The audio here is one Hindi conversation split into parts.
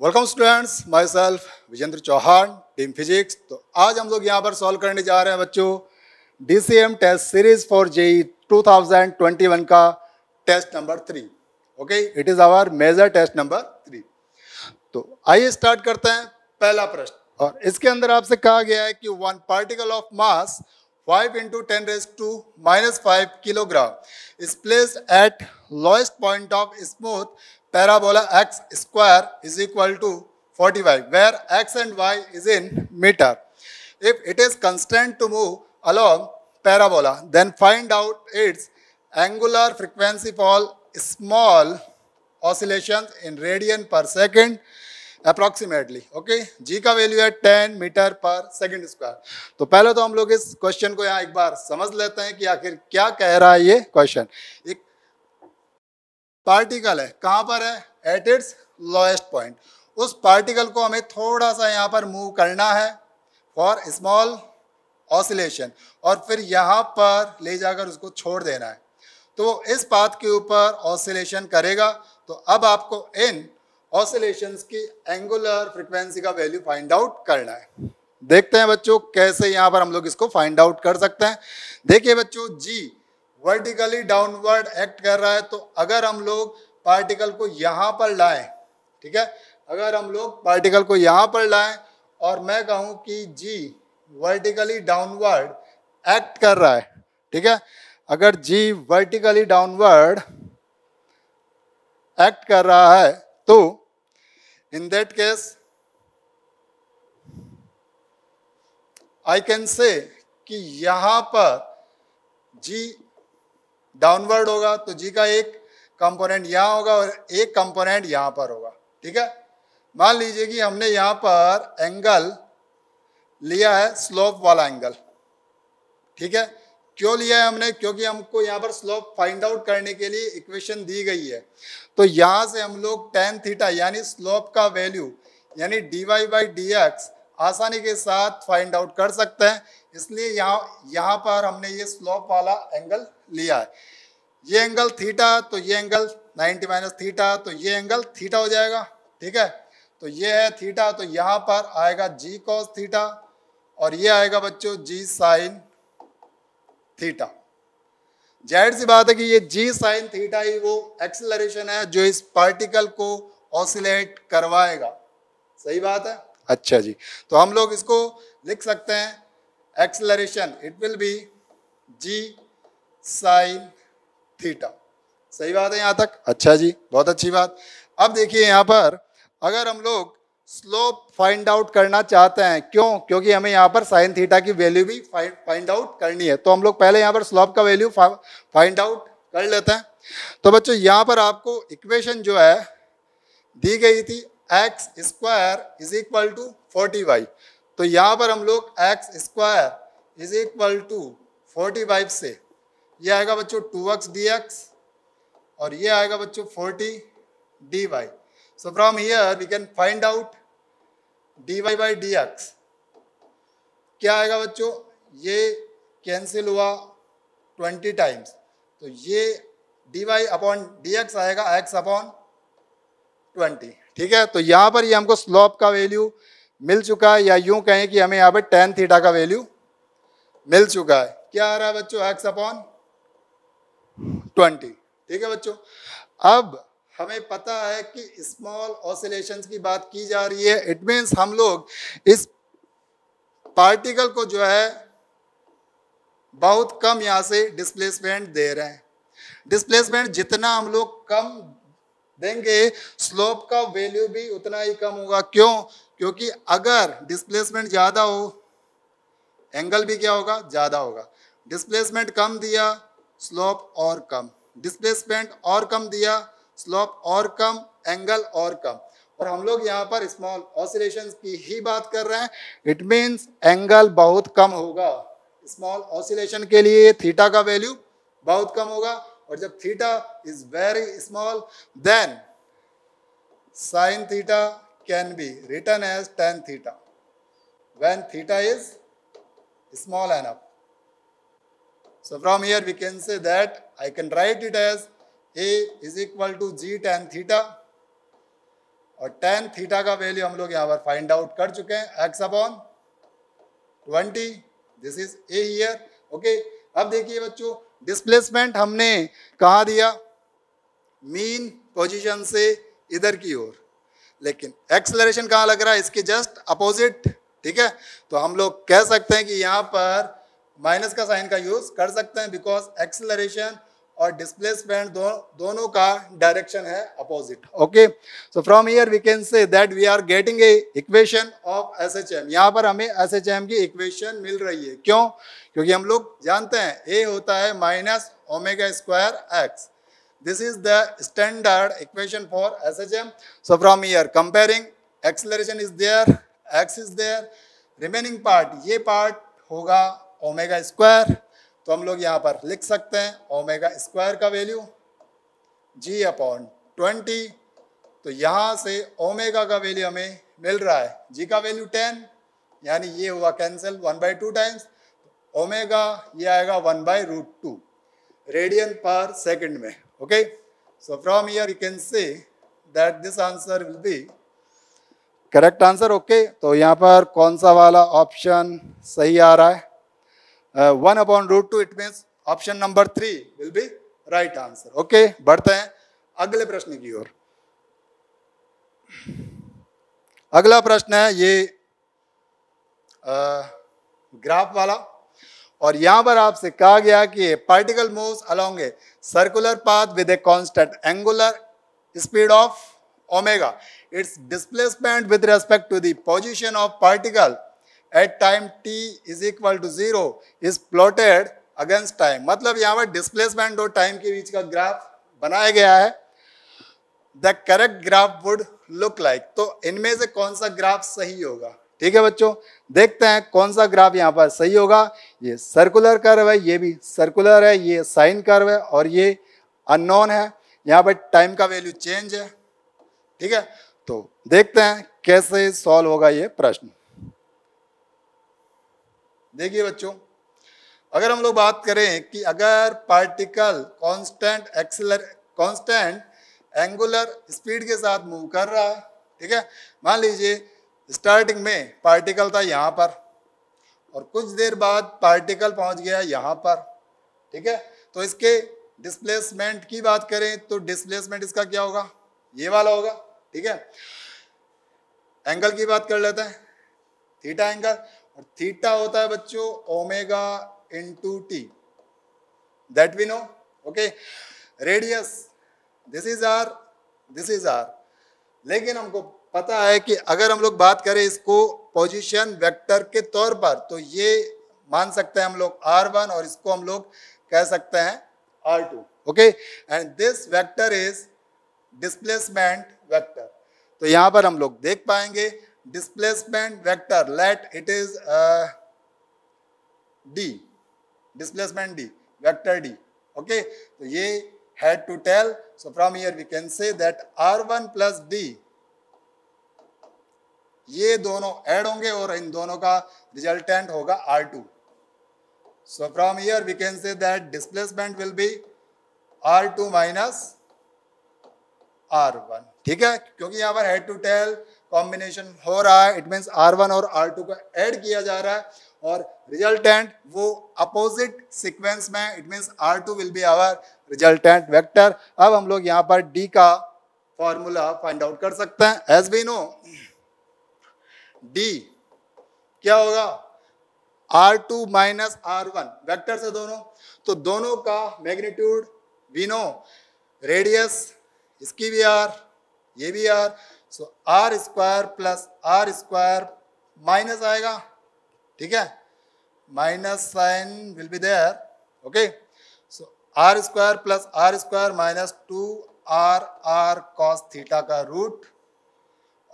Welcome students myself Vijendra Chauhan team physics तो आज हम लोग यहाँ पर सॉल्व करने जा रहे हैं बच्चों DCM test series for JEE 2021 का test number three okay it is our major test number three तो आइए स्टार्ट करते हैं पहला प्रश्न। और इसके अंदर आपसे कहा गया है कि one particle of mass 5 into 10 raised to minus 5 kilogram is placed at lowest point of smooth parabola x square is equal to 45 where x and y is in meter. If it is constant to move along parabola then find out its angular frequency for small oscillations in radian per second approximately okay G का वैल्यू है ten metre per second square तो पहले तो हम लोग इस क्वेश्चन को यहाँ एक बार समझ लेते हैं कि आखिर क्या कह रहा है ये क्वेश्चन एक पार्टिकल है। कहाँ पर है? एट इट्स लोएस्ट पॉइंट उस पार्टिकल को हमें थोड़ा सा यहाँ पर मूव करना है फॉर स्मॉल ऑसिलेशन और फिर यहाँ पर ले जाकर उसको छोड़ देना है। तो इस पाथ के ऊपर ऑसिलेशन करेगा। तो अब आपको इन ऑसिलेशंस की एंगुलर फ्रिक्वेंसी का वैल्यू फाइंड आउट करना है। देखते हैं बच्चों, कैसे यहाँ पर हम लोग इसको फाइंड आउट कर सकते हैं। देखिए बच्चों जी वर्टिकली डाउनवर्ड एक्ट कर रहा है तो अगर हम लोग पार्टिकल को यहाँ पर लाएँ, ठीक है? अगर हम लोग पार्टिकल को यहाँ पर लाएँ, और मैं कहूँ कि जी वर्टिकली डाउनवर्ड एक्ट कर रहा है, ठीक है? अगर जी वर्टिकली डाउनवर्ड एक्ट कर रहा है तो in that case I can say कि यहाँ पर जी डाउनवर्ड होगा तो जी का एक कंपोनेंट यहाँ होगा और एक कंपोनेंट यहाँ पर होगा, ठीक है? मान लीजिए कि हमने यहाँ पर एंगल लिया है स्लोप वाला एंगल ठीक है? क्यों लिया है हमने? क्योंकि हमको यहाँ पर स्लोप फाइंड आउट करने के लिए इक्वेशन दी गई है। तो यहाँ से हम लोग टेन थीटा यानी स्लोप का वैल्यू यानी D Y by D X आसानी के साथ फाइंड आउट कर सकते हैं। इसलिए यहाँ यहाँ पर हमने ये स्लोप वाला एंगल लिया है। ये एंगल थीटा तो ये एंगल 90 माइनस थीटा तो ये एंगल थीटा हो जाएगा, ठीक है? तो ये है थीटा तो यहाँ पर आएगा जी कॉस थीटा और ये आएगा बच्चों जी साइन थीटा ज़ाहिर सी बात है कि ये जी साइन थीटा ही वो एक्सेलरेशन है जो इस पार्टिकल को ऑसिलेट करवाएगा। सही बात है? अच्छा जी। तो हम लोग इसको लिख सकते हैं। Acceleration it will be G sine theta सही बात है यहाँ तक? अच्छा जी, बहुत अच्छी बात। अब देखिए यहाँ पर, अगर हम लोग स्लोप फाइंड आउट करना चाहते हैं, क्यों? क्योंकि हमें यहाँ पर साइन थीटा की वैल्यू भी फाइंड आउट करनी है। तो हम लोग पहले यहाँ पर स्लोप का वैल्यू फाइंड आउट कर लेते हैं। तो बच्चों, यहाँ पर आपको इक्वेशन जो है, दी गई थी X square is equal to forty Y तो यहाँ पर हम लोग X square is equal to forty five से। ये आएगा बच्चों टू एक्स डी एक्स और ये आएगा बच्चों forty D Y so from here we can find out D Y by D X क्या आएगा बच्चों? ये कैंसिल हुआ ट्वेंटी टाइम्स तो ये D Y upon D X आएगा एक्स अपॉन ट्वेंटी ठीक है? तो यहाँ पर ये हमको स्लोप का वैल्यू मिल चुका है या यूँ कहें कि हमें यहाँ पर टेन थीटा का वैल्यू मिल चुका है। क्या आ रहा है बच्चों? एक्स अपॉन ट्वेंटी ठीक है बच्चों? अब हमें पता है कि स्मॉल ऑसिलेशंस की बात की जा रही है। इट मीन्स हम लोग इस पार्टिकल को जो है बहुत कम यहाँ से डिस्प्लेसमेंट दे रहे हैं। डिस्प्लेसमेंट जितना हम लोग कम देंगे स्लोप का वैल्यू भी उतना ही कम होगा। क्यों? क्योंकि अगर डिस्प्लेसमेंट ज़्यादा हो एंगल भी क्या होगा? ज़्यादा होगा। डिस्प्लेसमेंट कम दिया स्लोप और कम। डिस्प्लेसमेंट और कम दिया स्लोप और कम एंगल और कम। और हम लोग यहाँ पर स्मॉल ऑसिलेशन की ही बात कर रहे हैं। इट मीन्स एंगल बहुत कम होगा। स्मॉल ऑसिलेशन के लिए थीटा का वैल्यू बहुत कम होगा। और जब theta is very small then sine theta can be written as tan theta when theta is small enough. So, from here we can say that I can write it as A is equal to G tan theta. और टेन थीटा का वैल्यू हम लोग यहाँ पर फाइंड आउट कर चुके हैं X upon twenty this is a year okay अब देखिए बच्चों डिस्प्लेसमेंट हमने कहा दिया? मीन पोजीशन से इधर की ओर. लेकिन एक्सलरेशन कहाँ लग रहा है? इसके जस्ट अपोजिट ठीक है? तो हम लोग कह सकते हैं कि यहाँ पर माइनस का साइन का यूज़ कर सकते हैं बिकॉज़ एक्सलरेशन और डिस्प्लेसमेंट दो, दोनों का डायरेक्शन है opposite okay so from here we can say that we are getting a equation of S H M यहाँ पर हमें एस एच एम की इक्वेशन मिल रही है। क्यों? क्योंकि हम लोग जानते हैं ए होता है minus omega square x this is the standard equation for SHM. So from here comparing acceleration is there, x is there, remaining part ये part होगा ओमेगा स्क्वायर तो हम लोग यहाँ पर लिख सकते हैं ओमेगा स्क्वायर का वैल्यू जी अपॉन ट्वेंटी तो यहाँ से ओमेगा का वैल्यू हमें मिल रहा है। जी का वैल्यू टेन यानी ये हुआ cancel one by two times omega ये आएगा one by root two radian per second में। Okay? So, from here you can see that this answer will be correct answer okay तो यहाँ पर कौन सा वाला ऑप्शन सही आ रहा है? One upon root two it means option number three will be right answer okay बढ़ते हैं अगले प्रश्न की ओर। अगला प्रश्न है ये ग्राफ वाला। और यहाँ पर आपसे कहा गया कि particle moves along a circular path with a constant angular speed of omega its displacement with respect to the position of particle at time t is equal to zero is plotted against time मतलब यहाँ पर डिस्प्लेसमेंट और टाइम के बीच का ग्राफ बनाया गया है। The correct graph would look like तो इनमें से कौन सा ग्राफ सही होगा? ठीक है बच्चों? देखते हैं कौन सा ग्राफ यहाँ पर सही होगा। ये सर्कुलर कर्व है, ये भी सर्कुलर है, ये साइन कर्व है और ये अननोन है। यहाँ पर टाइम का वैल्यू चेंज है। ठीक है? तो देखते हैं कैसे सॉल्व होगा ये प्रश्न। देखिए बच्चों, अगर हम लोग बात करें कि अगर particle constant acceler constant angular speed के साथ मूव कर रहा है, ठीक है? मान लीजिए स्टार्टिंग में पार्टिकल था यहाँ पर। और कुछ देर बाद पार्टिकल पहुँच गया यहाँ पर। ठीक है? तो इसके डिस्प्लेसमेंट की बात करें तो डिस्प्लेसमेंट इसका क्या होगा? ये वाला होगा। ठीक है? एंगल की बात कर लेते हैं। थीटा एंगल और थीटा होता है बच्चों omega into t that we know okay radius this is r this is r लेकिन हमको पता है कि अगर हम लोग बात करें इसको पोजीशन वेक्टर के तौर पर तो ये मान सकते हैं हम लोग आर वन और इसको हम लोग कह सकते हैं r two okay and this vector is displacement vector तो यहाँ पर हम लोग देख पाएँगे displacement vector let it is d displacement d vector d okay तो ये head to tail so from here we can say that r one plus d ये दोनों ऐड होंगे और इन दोनों का रिजल्टेंट होगा r two so from here we can say that displacement will be r two minus r one ठीक है? क्योंकि यहाँ पर हेड टू टेल कॉम्बिनेशन हो रहा है इट मीन्स आर वन और आर टू का ऐड किया जा रहा है और रिजल्टेंट वो अपोजिट सीक्वेंस में it means r two will be our resultant vector अब हम लोग यहाँ पर डी का फॉर्मूला फाइंड आउट कर सकते हैं. एज वी नो डी क्या होगा? R two minus r one vector से दोनों। तो दोनों का मैग्नीट्यूड वी नो, रेडियस इसकी भी आर ये भी r so r square plus r square minus आएगा। ठीक है? Minus sign will be there okay so r square plus r square minus two r r cos theta का रूट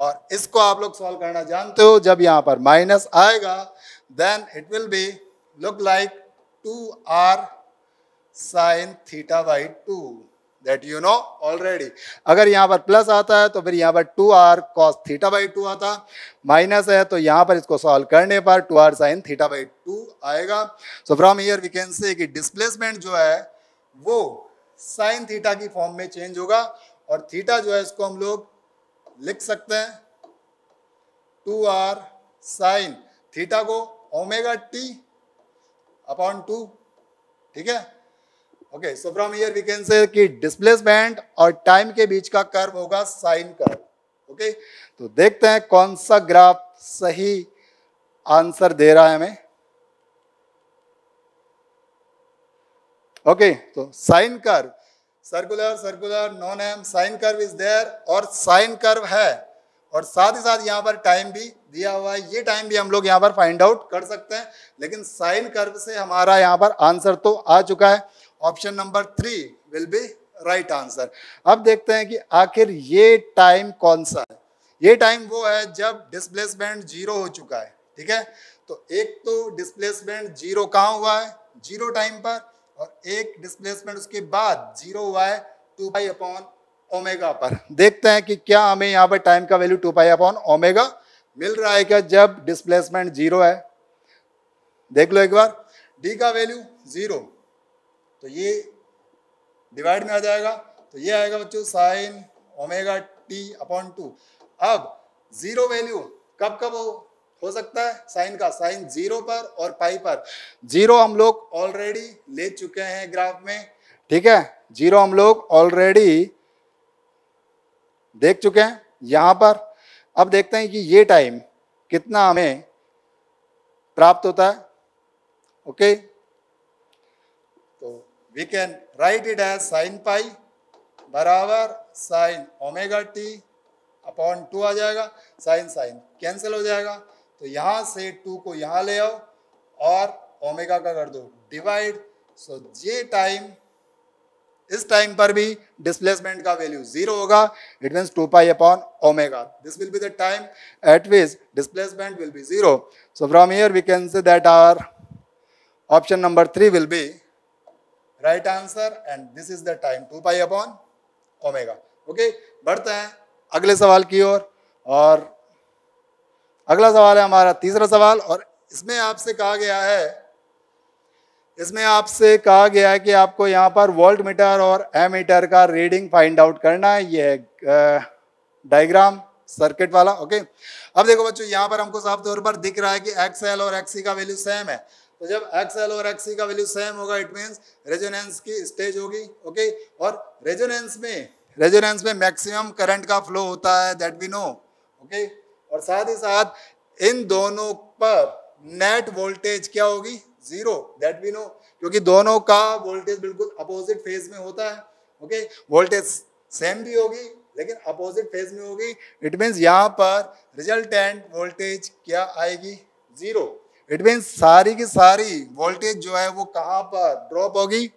और इसको आप लोग सॉल्व करना जानते हो, जब यहाँ पर माइनस आएगा then it will be look like two r sine theta by two that you know already अगर यहाँ पर प्लस आता है तो फिर यहाँ पर two r cos theta by two आता माइनस है तो यहाँ पर इसको सॉल्व करने पर two r sine theta by two आएगा। So from here we can say कि डिस्प्लेसमेंट जो है, वो साइन थीटा की फॉर्म में चेंज होगा और थीटा जो है इसको हम लोग लिख सकते हैं। टू आर साइन, थीटा को ओमेगा टी अपॉन टू, ठीक है? Okay so from here we can say कि डिस्प्लेसमेंट और टाइम के बीच का कर्व होगा साइन कर्व ओके तो देखते हैं कौन सा ग्राफ सही आंसर दे रहा है हमें। ओके तो sine curve circular circular non M sine curve is there और साइन कर्व है। और साथ ही साथ यहाँ पर टाइम भी दिया हुआ है। ये टाइम भी हम लोग यहाँ पर फाइंड आउट कर सकते हैं। लेकिन साइन कर्व से हमारा यहाँ पर आंसर तो आ चुका है। Option number three will be right answer अब देखते हैं कि आखिर ये टाइम कौन सा है? ये टाइम वो है जब डिस्प्लेसमेंट ज़ीरो हो चुका है। ठीक है? तो एक तो डिस्प्लेसमेंट ज़ीरो कहाँ हुआ है? ज़ीरो टाइम पर। और एक डिस्प्लेसमेंट उसके बाद ज़ीरो हुआ है टू पाई अपॉन ओमेगा पर। देखते हैं कि क्या हमें यहाँ पर टाइम का value two pi upon omega मिल रहा है क्या जब डिस्प्लेसमेंट ज़ीरो है। देख लो एक बार डी का वैल्यू ज़ीरो तो ये डिवाइड में आ जाएगा। तो ये आएगा बच्चों sine omega t upon two अब ज़ीरो वैल्यू कब कब हो सकता है, साइन का, साइन ज़ीरो पर और पाई पर। ज़ीरो हम लोग ऑलरेडी ले चुके हैं ग्राफ में, ठीक है? ज़ीरो हम लोग ऑलरेडी देख चुके हैं यहाँ पर। अब देखते हैं कि ये टाइम कितना हमें प्राप्त होता है ओके तो we can write it as sine pi बराबर sine omega t upon two आ जाएगा साइन साइन कैंसिल हो जाएगा। तो यहाँ से टू को यहाँ ले आओ और ओमेगा का कर दो। डिवाइड सो जे टाइम इस टाइम पर भी डिस्प्लेसमेंट का वैल्यू ज़ीरो होगा। It mean two pi upon omega this will be the time at which displacement will be zero so from here we can say that our option number three will be right answer and this is the time two pi upon omega okay बढ़ते हैं अगले सवाल की ओर और, और अगला सवाल है हमारा, तीसरा सवाल, और इसमें आपसे कहा गया है, इसमें आपसे कहा गया है कि आपको यहाँ पर वोल्ट मीटर और एम मीटर का रीडिंग फाइंड आउट करना है। ये डायग्राम, सर्किट वाला, ओके? अब देखो बच्चों, यहाँ पर हमको साफ़ तौर पर दिख रहा है कि एक्स एल और एक्सी का वैल्यू सेम है। तो जब एक्स एल और एक्सी का वैल्यू सेम होगा, इट मीन्स रेजोनेंस की स्टेज होगी, ओके? और रेजोनेंस में रेजोनेंस में मैक्सिमम करंट का फ्लो होता है, दैट वी नो, ओके? और साथ ही साथ इन दोनों पर नेट वोल्टेज क्या होगी? ज़ीरो दैट वी नो क्योंकि दोनों का वोल्टेज बिल्कुल अपोजिट फ़ेज़ में होता है ओके वोल्टेज सेम भी होगी, लेकिन अपोजिट फ़ेज़ में होगी। इट मीन्स यहाँ पर रिजल्टेंट वोल्टेज क्या आएगी? ज़ीरो इट मीन्स सारी की सारी वोल्टेज जो है वो कहाँ पर ड्रॉप होगी?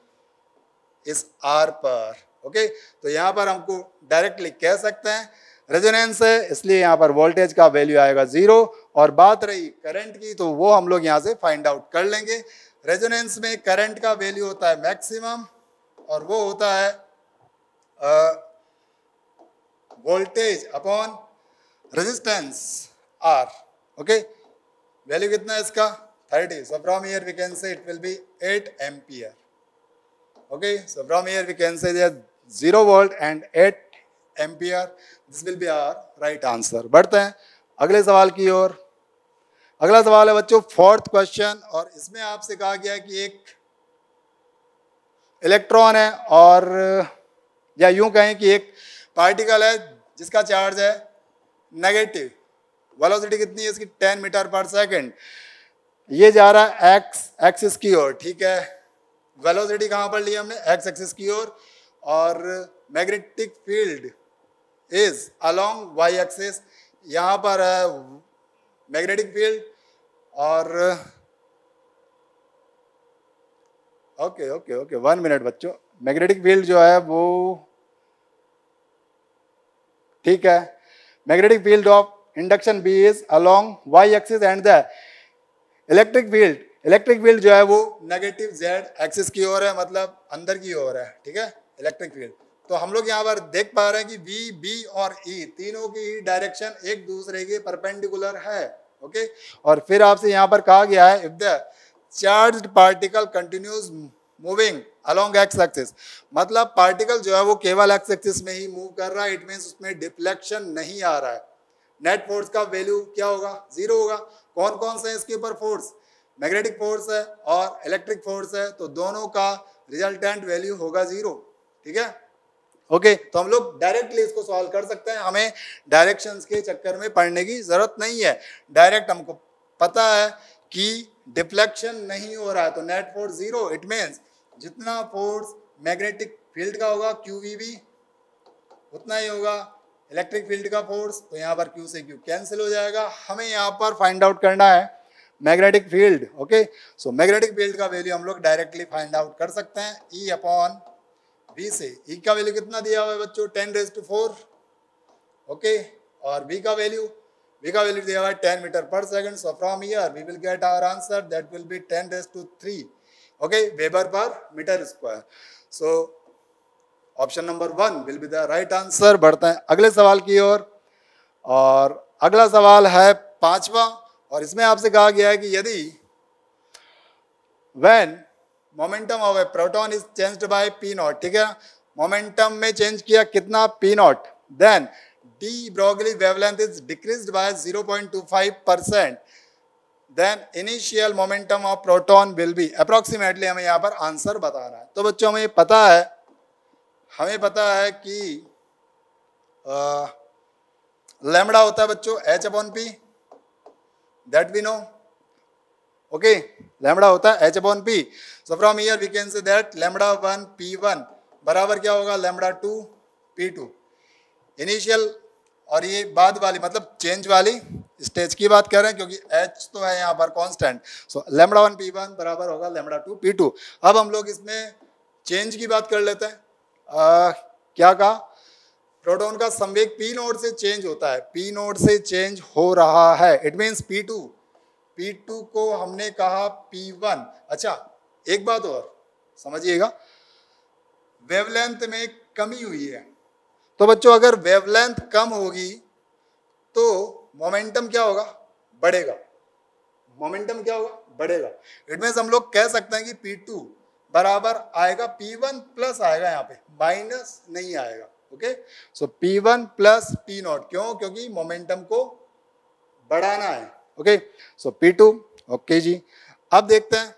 इस आर पर ओके okay? तो यहाँ पर हमको डायरेक्टली कह सकते हैं रेजोनेंस है, इसलिए यहाँ पर वोल्टेज का वैल्यू आएगा ज़ीरो और बात रही करंट की तो वो हम लोग यहाँ से फाइंड आउट कर लेंगे। रेजोनेंस में करंट का वैल्यू होता है मैक्सिमम और वो होता है voltage upon resistance r okay value कितना है इसका? Thirty so from here we can say it will be eight ampere okay so from here we can say zero volt and eight ampere this will be our right answer बढ़ते हैं अगले सवाल की ओर। अगला सवाल है बच्चों फोर्थ क्वेश्चन और इसमें आपसे कहा गया है कि एक इलेक्ट्रॉन है और, या यूँ कहें कि एक पार्टिकल है जिसका चार्ज है नेगेटिव वेलोसिटी कितनी है इसकी? 10 मीटर पर सेकंड ये जा रहा है एक्स एक्सिस की ओर, ठीक है? वेलोसिटी कहाँ पर ली हमने? एक्स एक्सिस की ओर। और magnetic field is along y axis यहाँ पर है मैग्नेटिक फ़ील्ड और okay okay okay one minute बच्चों। मैग्नेटिक फ़ील्ड जो है वो, ठीक है। Magnetic field of induction B is along y axis and the electric field electric field जो है वो नेगेटिव जेड एक्सिस की ओर है मतलब अंदर की ओर है, ठीक है? इलेक्ट्रिक फ़ील्ड तो हम लोग यहाँ पर देख पा रहे हैं कि वी बी और ई e, तीनों की डायरेक्शन एक दूसरे के परपेंडिकुलर है ओके और फिर आपसे यहाँ पर कहा गया है if the charge particle continues moving along x axis मतलब पार्टिकल जो है वो केवल एक्स एक्सिस में ही मूव कर रहा है इट मीन उसमें डिफ्लेक्शन नहीं आ रहा है। नेट फोर्स का वैल्यू क्या होगा? ज़ीरो होगा। कौन कौन से इसके ऊपर फोर्स मैग्नेटिक फोर्स है और इलेक्ट्रिक फोर्स है तो दोनों का रिजल्टेंट वैल्यू होगा ज़ीरो ठीक है? ओके तो हम लोग डायरेक्टली इसको सॉल्व कर सकते हैं। हमें डायरेक्शंस के चक्कर में पढ़ने की ज़रूरत नहीं है। डायरेक्ट हमको पता है कि डिफ्लेक्शन नहीं हो रहा है तो net force zero it means जितना फोर्स मैग्नेटिक फ़ील्ड का होगा क्यू वी उतना ही होगा इलेक्ट्रिक फ़ील्ड का फोर्स तो यहाँ पर क्यू से क्यू कैंसिल हो जाएगा। हमें यहाँ पर फाइंड आउट करना है magnetic field okay so magnetic field का वैल्यू हम लोग डायरेक्टली फाइंड आउट कर सकते हैं। ई अपॉन वी से ई e का वैल्यू कितना दिया हुआ है बच्चों? Ten raise to four okay और वी का वैल्यू वी का वैल्यू दिया हुआ है ten meter per second so from here we will get our answer that will be ten raise to three okay weber per meter square so option number one will be the right answer बढ़ते हैं अगले सवाल की ओर। और, और अगला सवाल है पांचवा। और इसमें आपसे कहा गया है कि यदि when momentum of a proton is changed by p naught ठीक है? मोमेंटम में चेंज किया कितना? P naught then de Broglie wavelength is decreased by 0.25 percent then initial momentum of proton will be approximately हमें यहाँ पर आंसर बताना है। तो बच्चों, हमें पता है, हमें पता है कि लेमड़ा होता है बच्चों h upon p that we know okay lambda होता है upon p so from here we can say that lambda one p one बराबर क्या होगा? Lambda two p two initial और ये बाद वाली मतलब चेंज वाली स्टेज की बात कर रहे हैं क्योंकि एच तो है यहाँ पर constant so lambda one p one बराबर होगा लेमड़ा टू पी टू अब हम लोग इसमें चेंज की बात कर लेते हैं। आ, क्या कहा? प्रोटोन का संवेग पी नोड से चेंज होता है। पी नोड से चेंज हो रहा है। It means p two two को हमने कहा पी वन। अच्छा एक बात और, समझिएगा। वेवलेंथ में कमी हुई है। तो बच्चों, अगर वेवलेंथ कम होगी तो मोमेंटम क्या होगा? बढ़ेगा। मोमेंटम क्या होगा? बढ़ेगा। इट मीन हम लोग कह सकते हैं कि पी टू बराबर आएगा, पी वन प्लस आएगा यहाँ पे, माइनस नहीं आएगा, okay? So p one plus p naught, क्यों? क्योंकि मोमेंटम को बढ़ाना है। Okay so p two okay जी. अब देखते हैं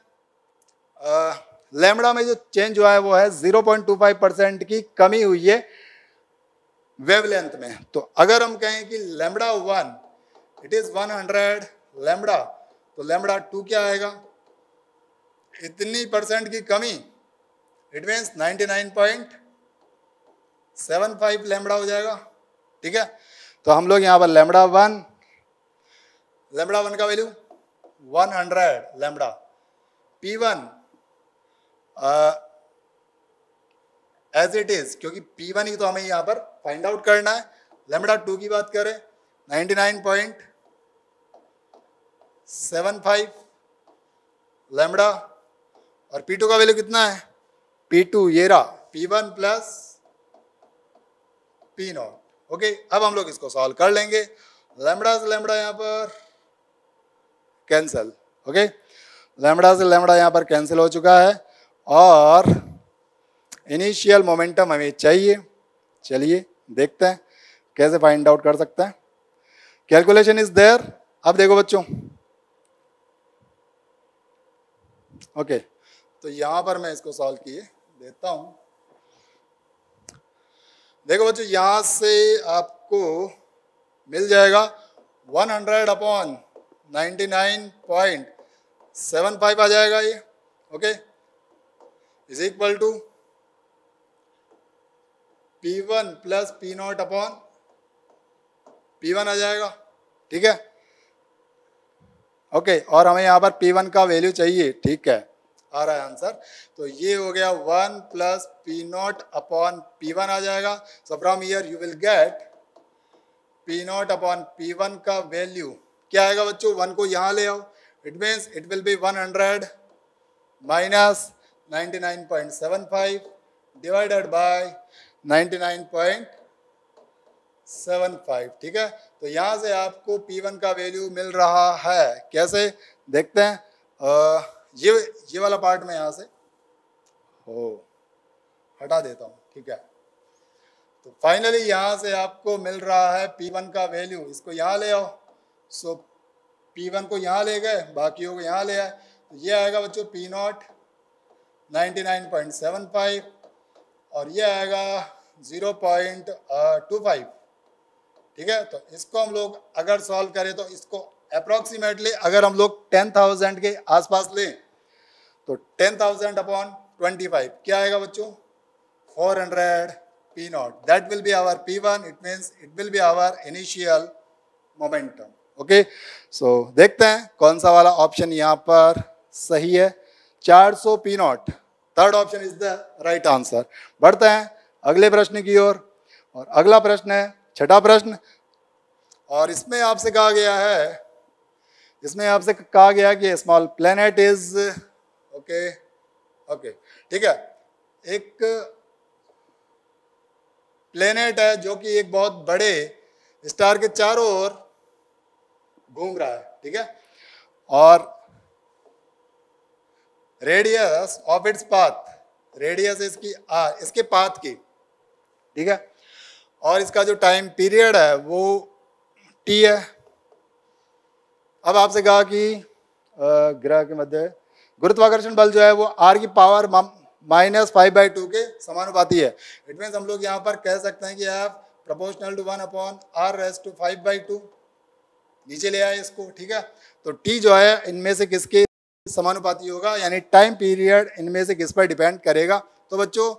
लेमड़ा में जो चेंज हुआ है, वो है 0.25 परसेंट की कमी हुई है वेवलेंथ में. तो अगर हम कहें कि lambda one it is 100 lambda तो लेमड़ा टू क्या आएगा? इतनी परसेंट की कमी it means 99. Seven five lambda हो जाएगा. ठीक है? तो हम लोग यहाँ पर लेमड़ा वन लेमड़ा वन का value one hundred lambda p one as it is क्योंकि पी वन ही तो हमें यहाँ पर फाइंड आउट करना है। लेमड़ा टू की बात करें ninety nine point seven five lambda और पी टू का वैल्यू कितना है? पी टू ये रहा। P one plus p naught okay अब हम लोग इसको सॉल्व कर लेंगे। लेमड़ा से लेमड़ा यहाँ पर कैंसिल ओके लेमड़ा से लेमड़ा यहाँ पर कैंसिल हो चुका है। और इनिशियल मोमेंटम हमें चाहिए। चलिए, देखते हैं। कैसे फाइंड आउट कर सकते हैं? कैलकुलेशन इज़ देयर अब देखो बच्चों। ओके तो यहाँ पर मैं इसको सॉल्व किए। देता हूँ। देखो बच्चों, यहाँ से आपको मिल जाएगा 100 hundred upon ninety nine point seven five आ जाएगा ये okay? Is equal to p one plus p naught upon p one आ जाएगा ठीक है? ओके okay, और हमें यहाँ पर पी वन का वैल्यू चाहिए ठीक है? आ रहा है आंसर तो ये हो गया one plus p naught upon p one आ जाएगा. So from here you will get p naught upon p one का वैल्यू क्या आएगा बच्चों? वन को यहाँ ले आओ। It means it will be one hundred minus ninety nine point seven five divided by ninety nine point seven five ठीक है? तो यहाँ से आपको पी वन का वैल्यू मिल रहा है। कैसे? देखते हैं। आ, ये ये वाला पार्ट में यहाँ से। हो हटा देता हूँ ठीक है? तो फाइनली यहाँ से आपको मिल रहा है P1 का वैल्यू इसको यहाँ ले आओ। सो P1 को यहाँ ले गए बाकियों को यहाँ ले आए। तो ये आएगा बच्चों P naught ninety nine point seven five और ये आएगा ज़ीरो पॉइंट टू फाइव। ठीक है? तो इसको हम लोग अगर सॉल्व करें तो इसको अप्रोक्सीमेटली अगर हम लोग टेन थाउज़ेंड के आसपास लें तो ten thousand upon twenty five. क्या आएगा बच्चों? Four hundred P naught. That will be our P one it means it will be our initial momentum okay so देखते हैं कौन सा वाला ऑप्शन यहाँ पर सही है। 400 P naught. Third option is the right answer बढ़ते हैं अगले प्रश्न की ओर। और, और अगला प्रश्न है छठा प्रश्न। और इसमें आपसे कहा गया है इसमें आपसे कहा गया कि small planet is okay okay ठीक है। एक प्लेनेट है जो कि एक बहुत बड़े स्टार के चारों ओर घूम रहा है ठीक है? और radius of its path radius इसकी आ, इसके पाथ की ठीक है? और इसका जो टाइम पीरियड है वो टी है। अब आपसे कहा कि ग्रह के मध्य गुरुत्वाकर्षण बल जो है वो आर की power minus five by two के समानुपाती है। इट मीन हम लोग यहाँ पर कह सकते हैं कि आप proportional to one upon R raise to five by two नीचे ले आए इसको, ठीक है? तो टी जो है, इनमें से किसके समानुपाती होगा? यानी टाइम पीरियड इनमें से किस पर डिपेंड करेगा? तो बच्चों,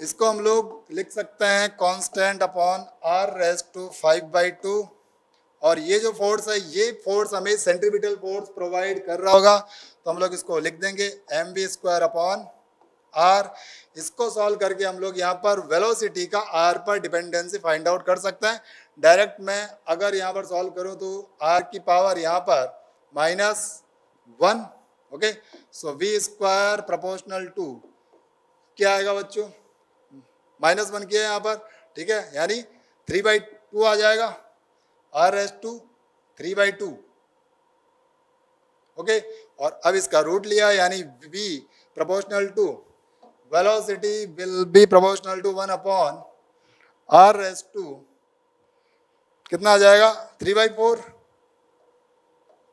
इसको हम लोग लिख सकते हैं constant upon R raise to five by two और ये जो फोर्स है, ये फोर्स हमें सेंट्रीबिटल फोर्स प्रोवाइड कर रहा होगा। तो हम लोग इसको लिख देंगे M V square upon R इसको सॉल्व करके हम लोग यहाँ पर वेलोसिटी का आर पर डिपेंडेंसी फाइंड आउट कर सकते हैं। डायरेक्ट मैं अगर यहाँ पर सॉल्व करूँ तो आर की पावर यहाँ पर minus one okay so V square proportional to क्या आएगा बच्चों? माइनस वन किया यहाँ पर, ठीक है? यानी थ्री बाई टू आ जाएगा। R S to three by two okay और अब इसका रूट लिया यानी v proportional to velocity will be proportional to one upon R S to कितना आ जाएगा? Three by four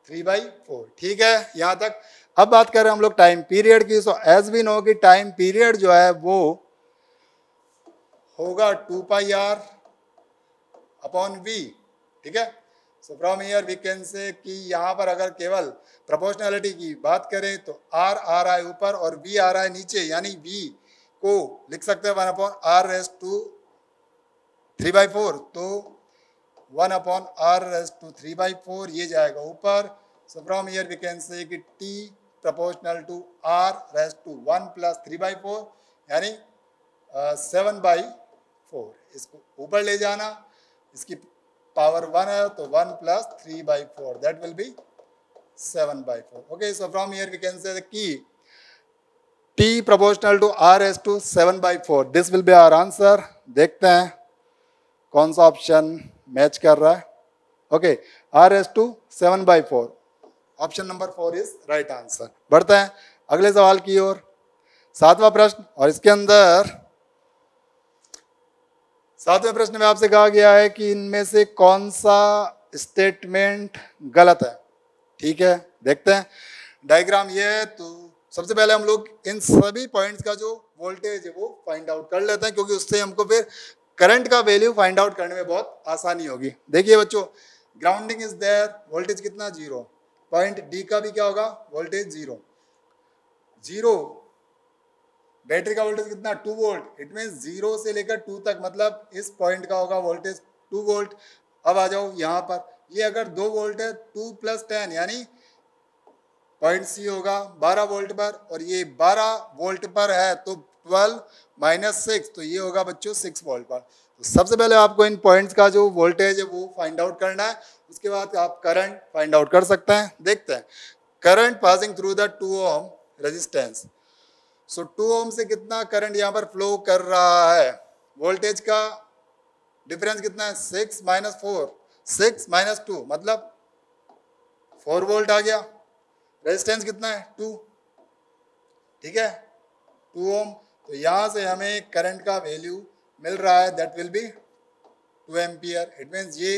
three by four ठीक है, यहाँ तक। अब बात कर हम लोग टाइम पीरियड की। सो एज वी नो कि टाइम पीरियड जो है वो होगा two pi R upon V ठीक है? So from here we can say कि यहाँ पर अगर केवल प्रोपोर्शनैलिटी की बात करें तो आर आ रहा है ऊपर और वी आ रहा है नीचे, यानी वी को लिख सकते हैं one upon R raise to three by four तो one upon R raise to three by four, ये जाएगा ऊपर। So from here we can say कि T proportional to R raise to one plus three by four यानी सेवन बाई फोर इसको ऊपर ले जाना। इसकी पावर वन है तो one plus three by four that will be seven by four okay so from here we can say की t proportional to r s to 7 by 4 this will be our answer. देखते हैं, कौन सा ऑप्शन मैच कर रहा है okay R S to seven by four option number four is right answer बढ़ते हैं अगले सवाल की ओर सातवां प्रश्न और इसके अंदर सातवें प्रश्न में आपसे कहा गया है कि इनमें से कौन सा स्टेटमेंट गलत है ठीक है देखते हैं डायग्राम ये है तो सबसे पहले हम लोग इन सभी पॉइंट्स का जो वोल्टेज है वो फाइंड आउट कर लेते हैं क्योंकि उससे हमको फिर करंट का वैल्यू फाइंड आउट करने में बहुत आसानी होगी। देखिए बच्चों, ग्राउंडिंग इज़ देयर, वोल्टेज कितना? ज़ीरो। पॉइंट डी का भी क्या होगा? Voltage zero. ज़ीरो, बैटरी का वोल्टेज कितना? Two volt. It mean zero से लेकर टू तक मतलब इस पॉइंट का होगा वोल्टेज टू वोल्ट। अब आ जाओ यहाँ पर। ये अगर दो वोल्ट है, टू प्लस टेन, यानी पॉइंट सी होगा बारह वोल्ट पर, और ये बारह वोल्ट पर है तो ट्वेल्व माइनस सिक्स तो ये होगा बच्चों सिक्स वोल्ट पर तो सबसे पहले आपको इन पॉइंट्स का जो वोल्टेज है, वो फाइंड आउट करना है। उसके बाद आप करंट फाइंड आउट कर सकते हैं। देखते हैं। Current passing through the two ohm resistance so two ohm से कितना करंट यहाँ पर फ्लो कर रहा है? वोल्टेज का डिफरेंस कितना है? Six minus four six minus two मतलब फोर वोल्ट आ गया। रेजिस्टेंस कितना है? टू ठीक है? टू ओम तो यहाँ से हमें करंट का वैल्यू मिल रहा है that will be two ampere it means ये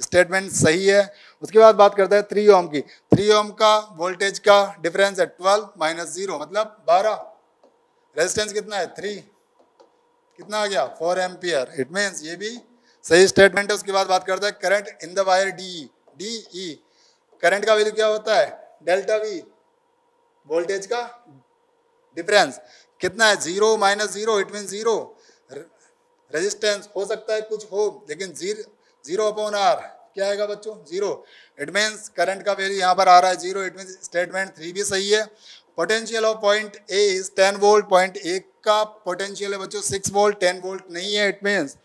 स्टेटमेंट सही है। उसके बाद बात करते हैं थ्री ओम की। थ्री ओम का वोल्टेज का डिफरेंस है ट्वेल्व माइनस ज़ीरो मतलब बारह। रेजिस्टेंस कितना है? थ्री कितना आ गया? फोर एम्पियर इट मीन्स ये भी सही स्टेटमेंट है। उसके बाद बात करते हैं current in the wire D D E current का वैल्यू क्या होता है? डेल्टा वी वोल्टेज का डिफरेंस कितना है? Zero minus zero it mean zero resistance हो सकता है कुछ हो, लेकिन ज़ीरो ज़ीरो अपॉन आर क्या आएगा बच्चों? ज़ीरो इट मीन्स करंट का वैल्यू यहाँ पर आ रहा है zero it means statement three भी सही है। Potential of point A is ten volt point A का पोटेंशियल है बच्चों सिक्स वोल्ट टेन वोल्ट नहीं है it means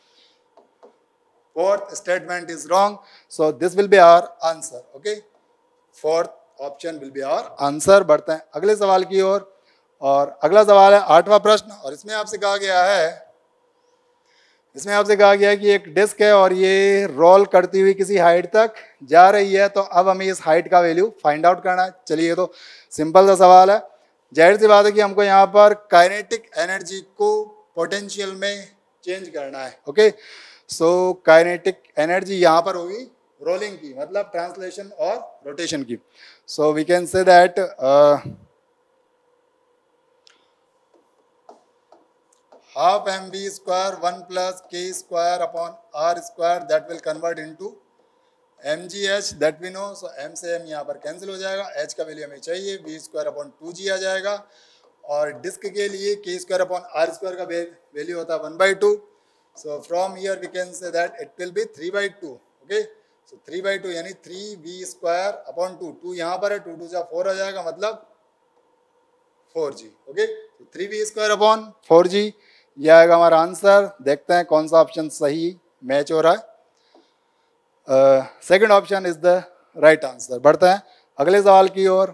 fourth statement is wrong. So this will be our answer, okay? Fourth option will be our answer बढ़ते हैं। अगले सवाल की ओर। और, अगला सवाल है आठवां प्रश्न और इसमें आपसे कहा गया है इसमें आपसे कहा गया है कि एक डिस्क है और ये रोल करती हुई किसी हाइट तक जा रही है तो अब हमें इस हाइट का वैल्यू फाइंड आउट करना है। चलिए तो सिंपल सा सवाल है। ज़ाहिर सी बात है कि हमको यहाँ पर काइनेटिक एनर्जी को पोटेंशियल में चेंज करना है ओके? सो काइनेटिक एनर्जी यहाँ पर होगी रोलिंग की मतलब ट्रांसलेशन और रोटेशन की। So we can say that half M V square one plus K square upon R square that will convert into M G H that we know so M से एम यहाँ पर कैंसिल हो जाएगा. एच का वैल्यू हमें चाहिए. V square upon two G आ जाएगा. और डिस्क के लिए K square upon R square का वैल्यू होता है one by two so from here we can say that it will be three by two okay so three by two यानी three V square upon two two यहाँ पर है. टू टू जहाँ फोर आ जाएगा. मतलब four G okay three V square upon four G ये आएगा हमारा आंसर। देखते हैं कौन सा ऑप्शन सही मैच हो रहा है। Second option is the right answer बढ़ते हैं अगले सवाल की ओर।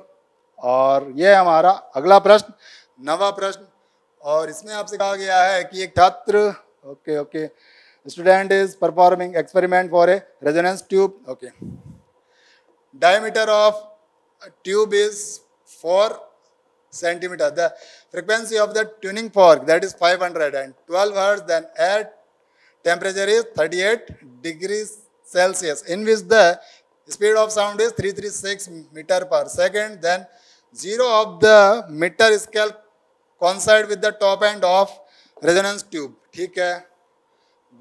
और, और ये हमारा अगला प्रश्न नवा प्रश्न। और इसमें आपसे कहा गया है कि एक छात्र okay okay student is performing experiment for a resonance tube okay of tube is 4 centimeter the frequency of the tuning fork that is 512 hertz then air temperature is 38 degrees celsius in which the speed of sound is 336 meter per second then zero of the meter scale coincide with the top end of resonance tube ठीक है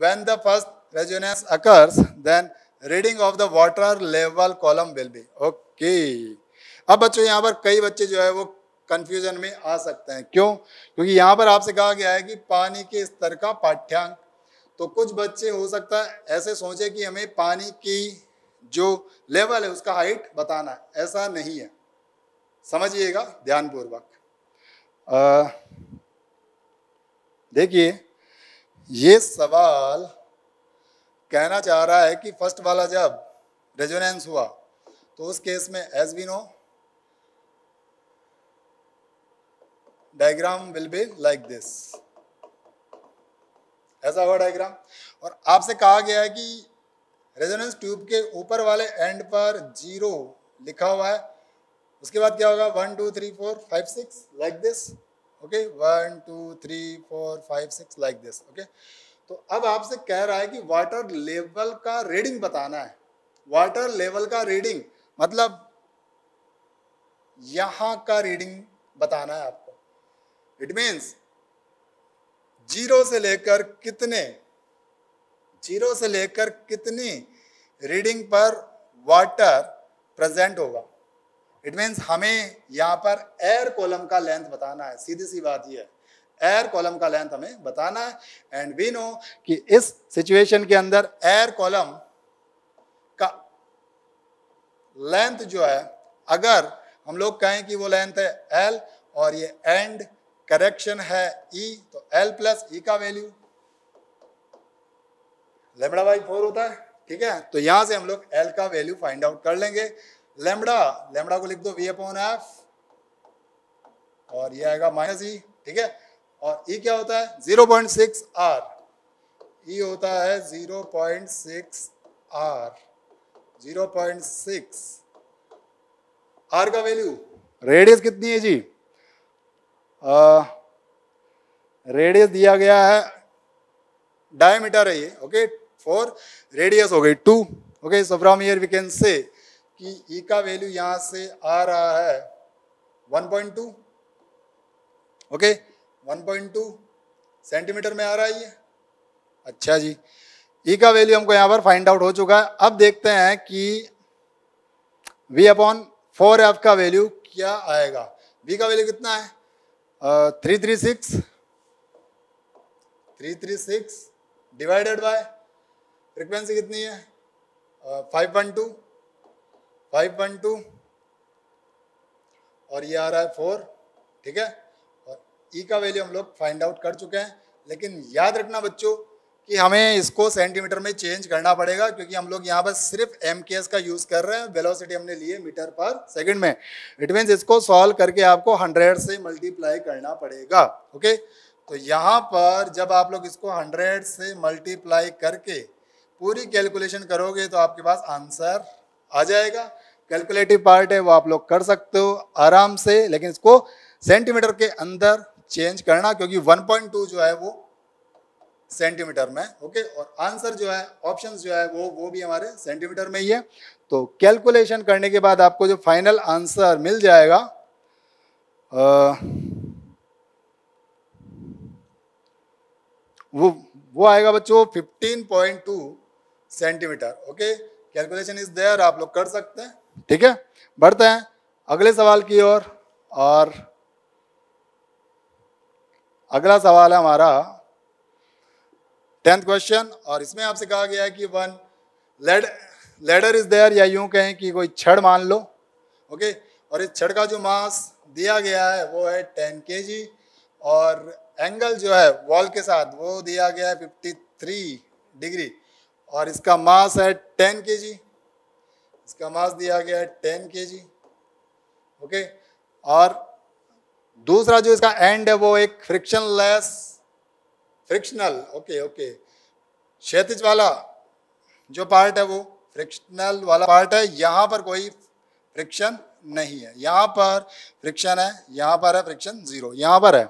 when the first resonance occurs then reading of the water level column will be okay अब बच्चों यहाँ पर कई बच्चे जो है वो कंफ्यूजन में आ सकते हैं। क्यों? क्योंकि यहाँ पर आपसे कहा गया है कि पानी के स्तर का पाठ्यांक तो कुछ बच्चे हो सकता है ऐसे सोचे कि हमें पानी की जो लेवल है उसका हाइट बताना है। ऐसा नहीं है। समझिएगा ध्यानपूर्वक। देखिए, ये सवाल कहना चाह रहा है कि फ़र्स्ट वाला जब रेजोनेंस हुआ तो उस केस में as we know diagram will be like this ऐसा हुआ डायग्राम और आपसे कहा गया है कि रेजोनेंस ट्यूब के ऊपर वाले एंड पर ज़ीरो लिखा हुआ है। उसके बाद क्या होगा? One two three four five six like this okay one two three four five six like this okay तो अब आपसे कह रहा है कि वाटर लेवल का रीडिंग बताना है। वाटर लेवल का रीडिंग मतलब यहाँ का रीडिंग बताना है आपको। इट मीन्स ज़ीरो से लेकर कितने? ज़ीरो से लेकर कितनी रीडिंग पर वाटर प्रेजेंट होगा? इट मीन्स हमें यहाँ पर एयर कॉलम का लेंथ बताना है। सीधी सी बात यह है। एयर कॉलम का लेंथ हमें बताना है। एंड वी नो कि इस सिचुएशन के अंदर एयर कॉलम का लेंथ जो है, अगर हम लोग कहें कि वो लेंथ है एल और ये एंड करेक्शन है ई e, तो एल प्लस ई का वैल्यू लेमड़ा बाई फोर होता है ठीक है? तो यहाँ से हम लोग एल का वैल्यू फाइंड आउट कर लेंगे। लेमड़ा लेमड़ा को लिख दो वी अपॉन एफ़ और ये आएगा माइनस ई ठीक है? और ई e क्या होता है? Zero point six R E होता है zero point six R zero point six R का वैल्यू रेडियस कितनी है जी? रेडियस दिया गया है डायमीटर है ये ओके फोर रेडियस हो गई two okay so from here we can say कि ई का वैल्यू यहाँ से आ रहा है 1.2 ओके 1.2 सेंटीमीटर में आ रहा है ये। अच्छा जी। ई का वैल्यू हमको यहाँ पर फाइंड आउट हो चुका है। अब देखते हैं कि वी अपॉन फोर एफ़ का वैल्यू क्या आएगा। वी का वैल्यू कितना है? Three three six three three six divided by frequency कितनी है? Five point two five point two और ये आ रहा है फोर ठीक है? और ई का वैल्यू हम लोग फाइंड आउट कर चुके हैं। लेकिन याद रखना बच्चों कि हमें इसको सेंटीमीटर में चेंज करना पड़ेगा, क्योंकि हम लोग यहाँ पर सिर्फ़ एम का यूज़ कर रहे हैं। वेलोसिटी हमने लिए मीटर पर सेकंड में। इट मीन्स इसको सॉल्व करके आपको हंड्रेड से मल्टीप्लाई करना पड़ेगा ओके तो यहाँ पर जब आप लोग इसको हंड्रेड से मल्टीप्लाई करके पूरी कैलकुलेशन करोगे तो आपके पास आंसर आ जाएगा। कैलकुलेटिव पार्ट है, वो आप लोग कर सकते हो आराम से, लेकिन इसको सेंटीमीटर के अंदर चेंज करना, क्योंकि 1.2 जो है वो सेंटीमीटर में ओके और आंसर जो है ऑप्शन जो है वो वो भी हमारे सेंटीमीटर में ही है। तो कैलकुलेशन करने के बाद आपको जो फाइनल आंसर मिल जाएगा आ, वो वो आएगा बच्चों 15.2 centimetre okay calculation is there आप लोग कर सकते हैं ठीक है? बढ़ते हैं अगले सवाल की ओर और, और अगला सवाल है हमारा टेंथ क्वेश्चन, और इसमें आपसे कहा गया है कि one, lad, ladder is there, या यूँ कहें कि कोई छड़ मान लो, ओके? और इस छड़ का जो मास दिया गया है, वो है टेन के जी और एंगल जो है, वॉल के साथ, वो दिया गया है फिफ्टी थ्री डिग्री, और इसका मास है टेन के जी इसका मास दिया गया है टेन के जी ओके? और दूसरा जो इसका एंड है, वो एक frictionless frictional okay okay क्षैतिज वाला जो पार्ट है वो फ्रिक्शनल वाला पार्ट है, यहाँ पर कोई फ्रिक्शन नहीं है। यहाँ पर फ्रिक्शन है, यहाँ पर है फ्रिक्शन ज़ीरो यहाँ पर है।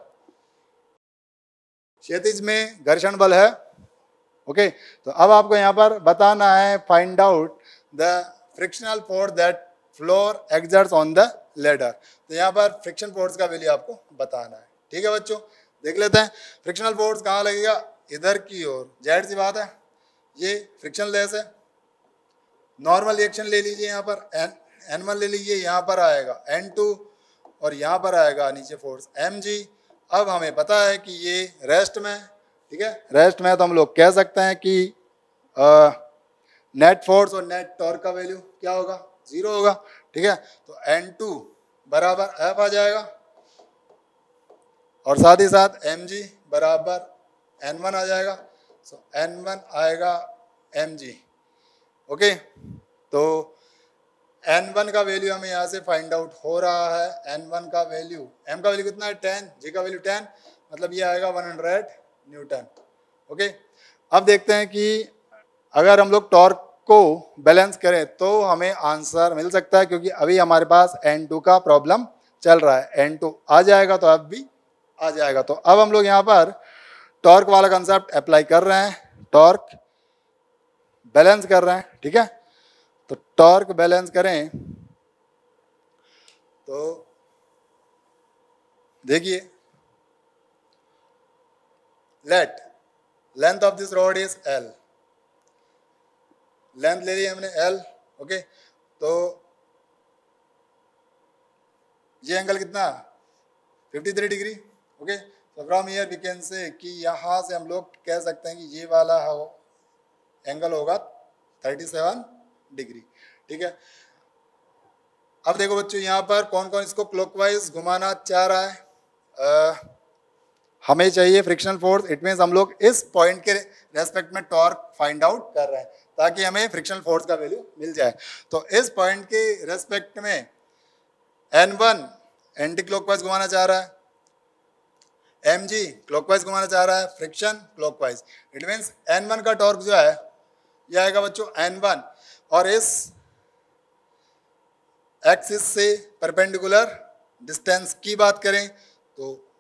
क्षैतिज में घर्षण बल है ओके तो अब आपको यहाँ पर बताना है find out the frictional force that floor exerts on the ladder तो यहाँ पर फ्रिक्शन फोर्स का वैल्यू आपको बताना है। ठीक है बच्चों? देख लेते हैं। फ्रिक्शनल फोर्स कहाँ लगेगा? इधर की ओर। ज़ाहिर सी बात है ये फ्रिक्शन लेस है। नॉर्मल रिएक्शन ले लीजिए यहाँ पर। एन एन ले लीजिए यहाँ पर आएगा। एन टू और यहाँ पर आएगा नीचे फोर्स एम जी अब हमें पता है कि ये रेस्ट में ठीक है? रेस्ट में तो हम लोग कह सकते हैं कि आ, नेट फोर्स और नेट टॉर्क का वैल्यू क्या होगा? ज़ीरो होगा ठीक है? तो एन टू बराबर एफ़ आ जाएगा। और साथ ही साथ एम जी बराबर एन वन आ जाएगा। सो एन वन आएगा एम जी ओके तो एन वन का वैल्यू हमें यहाँ से फाइंड आउट हो रहा है। एन वन का वैल्यू एम का वैल्यू कितना है? टेन जी का वैल्यू टेन मतलब ये आएगा वन हंड्रेड न्यूटन ओके अब देखते हैं कि अगर हम लोग टॉर्क को बैलेंस करें तो हमें आंसर मिल सकता है, क्योंकि अभी हमारे पास एन टू का प्रॉब्लम चल रहा है। एन टू आ जाएगा तो अब भी आ जाएगा। तो अब हम लोग यहाँ पर टॉर्क वाला कंसेप्ट अप्लाई कर रहे हैं। टॉर्क बैलेंस कर रहे हैं, ठीक है? तो टॉर्क बैलेंस करें। तो देखिए let length of this rod is L length ले ली हमने एल ओके तो ये एंगल कितना? 53 डिग्री ओके तो from here we can say कि यहाँ से हम लोग कह सकते हैं कि ये वाला हो एंगल होगा 37 डिग्री ठीक है? अब देखो बच्चों यहाँ पर कौन कौन इसको क्लॉकवाइज घुमाना चाह रहा है? आ, हमें चाहिए फ्रिक्शनल फोर्स इट मीन्स हम लोग इस पॉइंट के रेस्पेक्ट में टॉर्क फाइंड आउट कर रहे हैं ताकि हमें फ्रिक्शनल फोर्स का वैल्यू मिल जाए। तो इस पॉइंट के रेस्पेक्ट में एन वन एंटी क्लॉकवाइज घुमाना चाह रहा है। एम जी क्लॉकवाइज घुमाना चाह रहा है friction clockwise it means N one का टॉर्क जो है, ये आएगा बच्चों एन वन और इस एक्सिस से परपेंडिकुलर डिस्टेंस की बात करें तो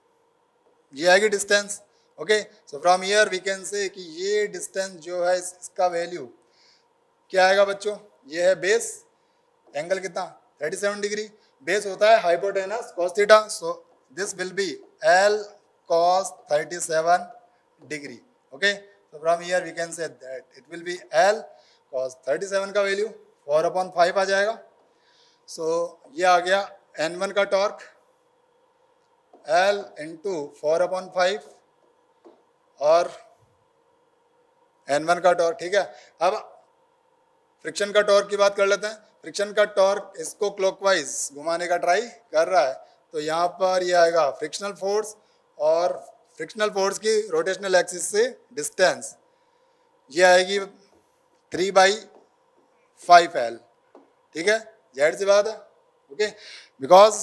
ये आएगी distance okay so from here we can say कि ये डिस्टेंस जो है इसका वैल्यू क्या आएगा बच्चों? ये है बेस एंगल कितना? 37 डिग्री बेस होता है hypotenuse cos theta so this will be L cos 37 degree. Okay? So from here we can say that it will be L cos 37 का वैल्यू 4 अपॉन फाइव आ जाएगा। So, ये आ गया N1 का torque L into four upon five और N1 का टॉर्क ठीक है? अब फ्रिक्शन का टॉर्क की बात कर लेते हैं। फ्रिक्शन का टॉर्क इसको क्लॉकवाइज घुमाने का ट्राई कर रहा है। तो यहाँ पर ये आएगा फ्रिक्शनल फोर्स और फ्रिक्शनल फोर्स की रोटेशनल एक्सिस से डिस्टेंस ये आएगी थ्री बाई फाइव एल ठीक है? जेड सी बात है? Okay because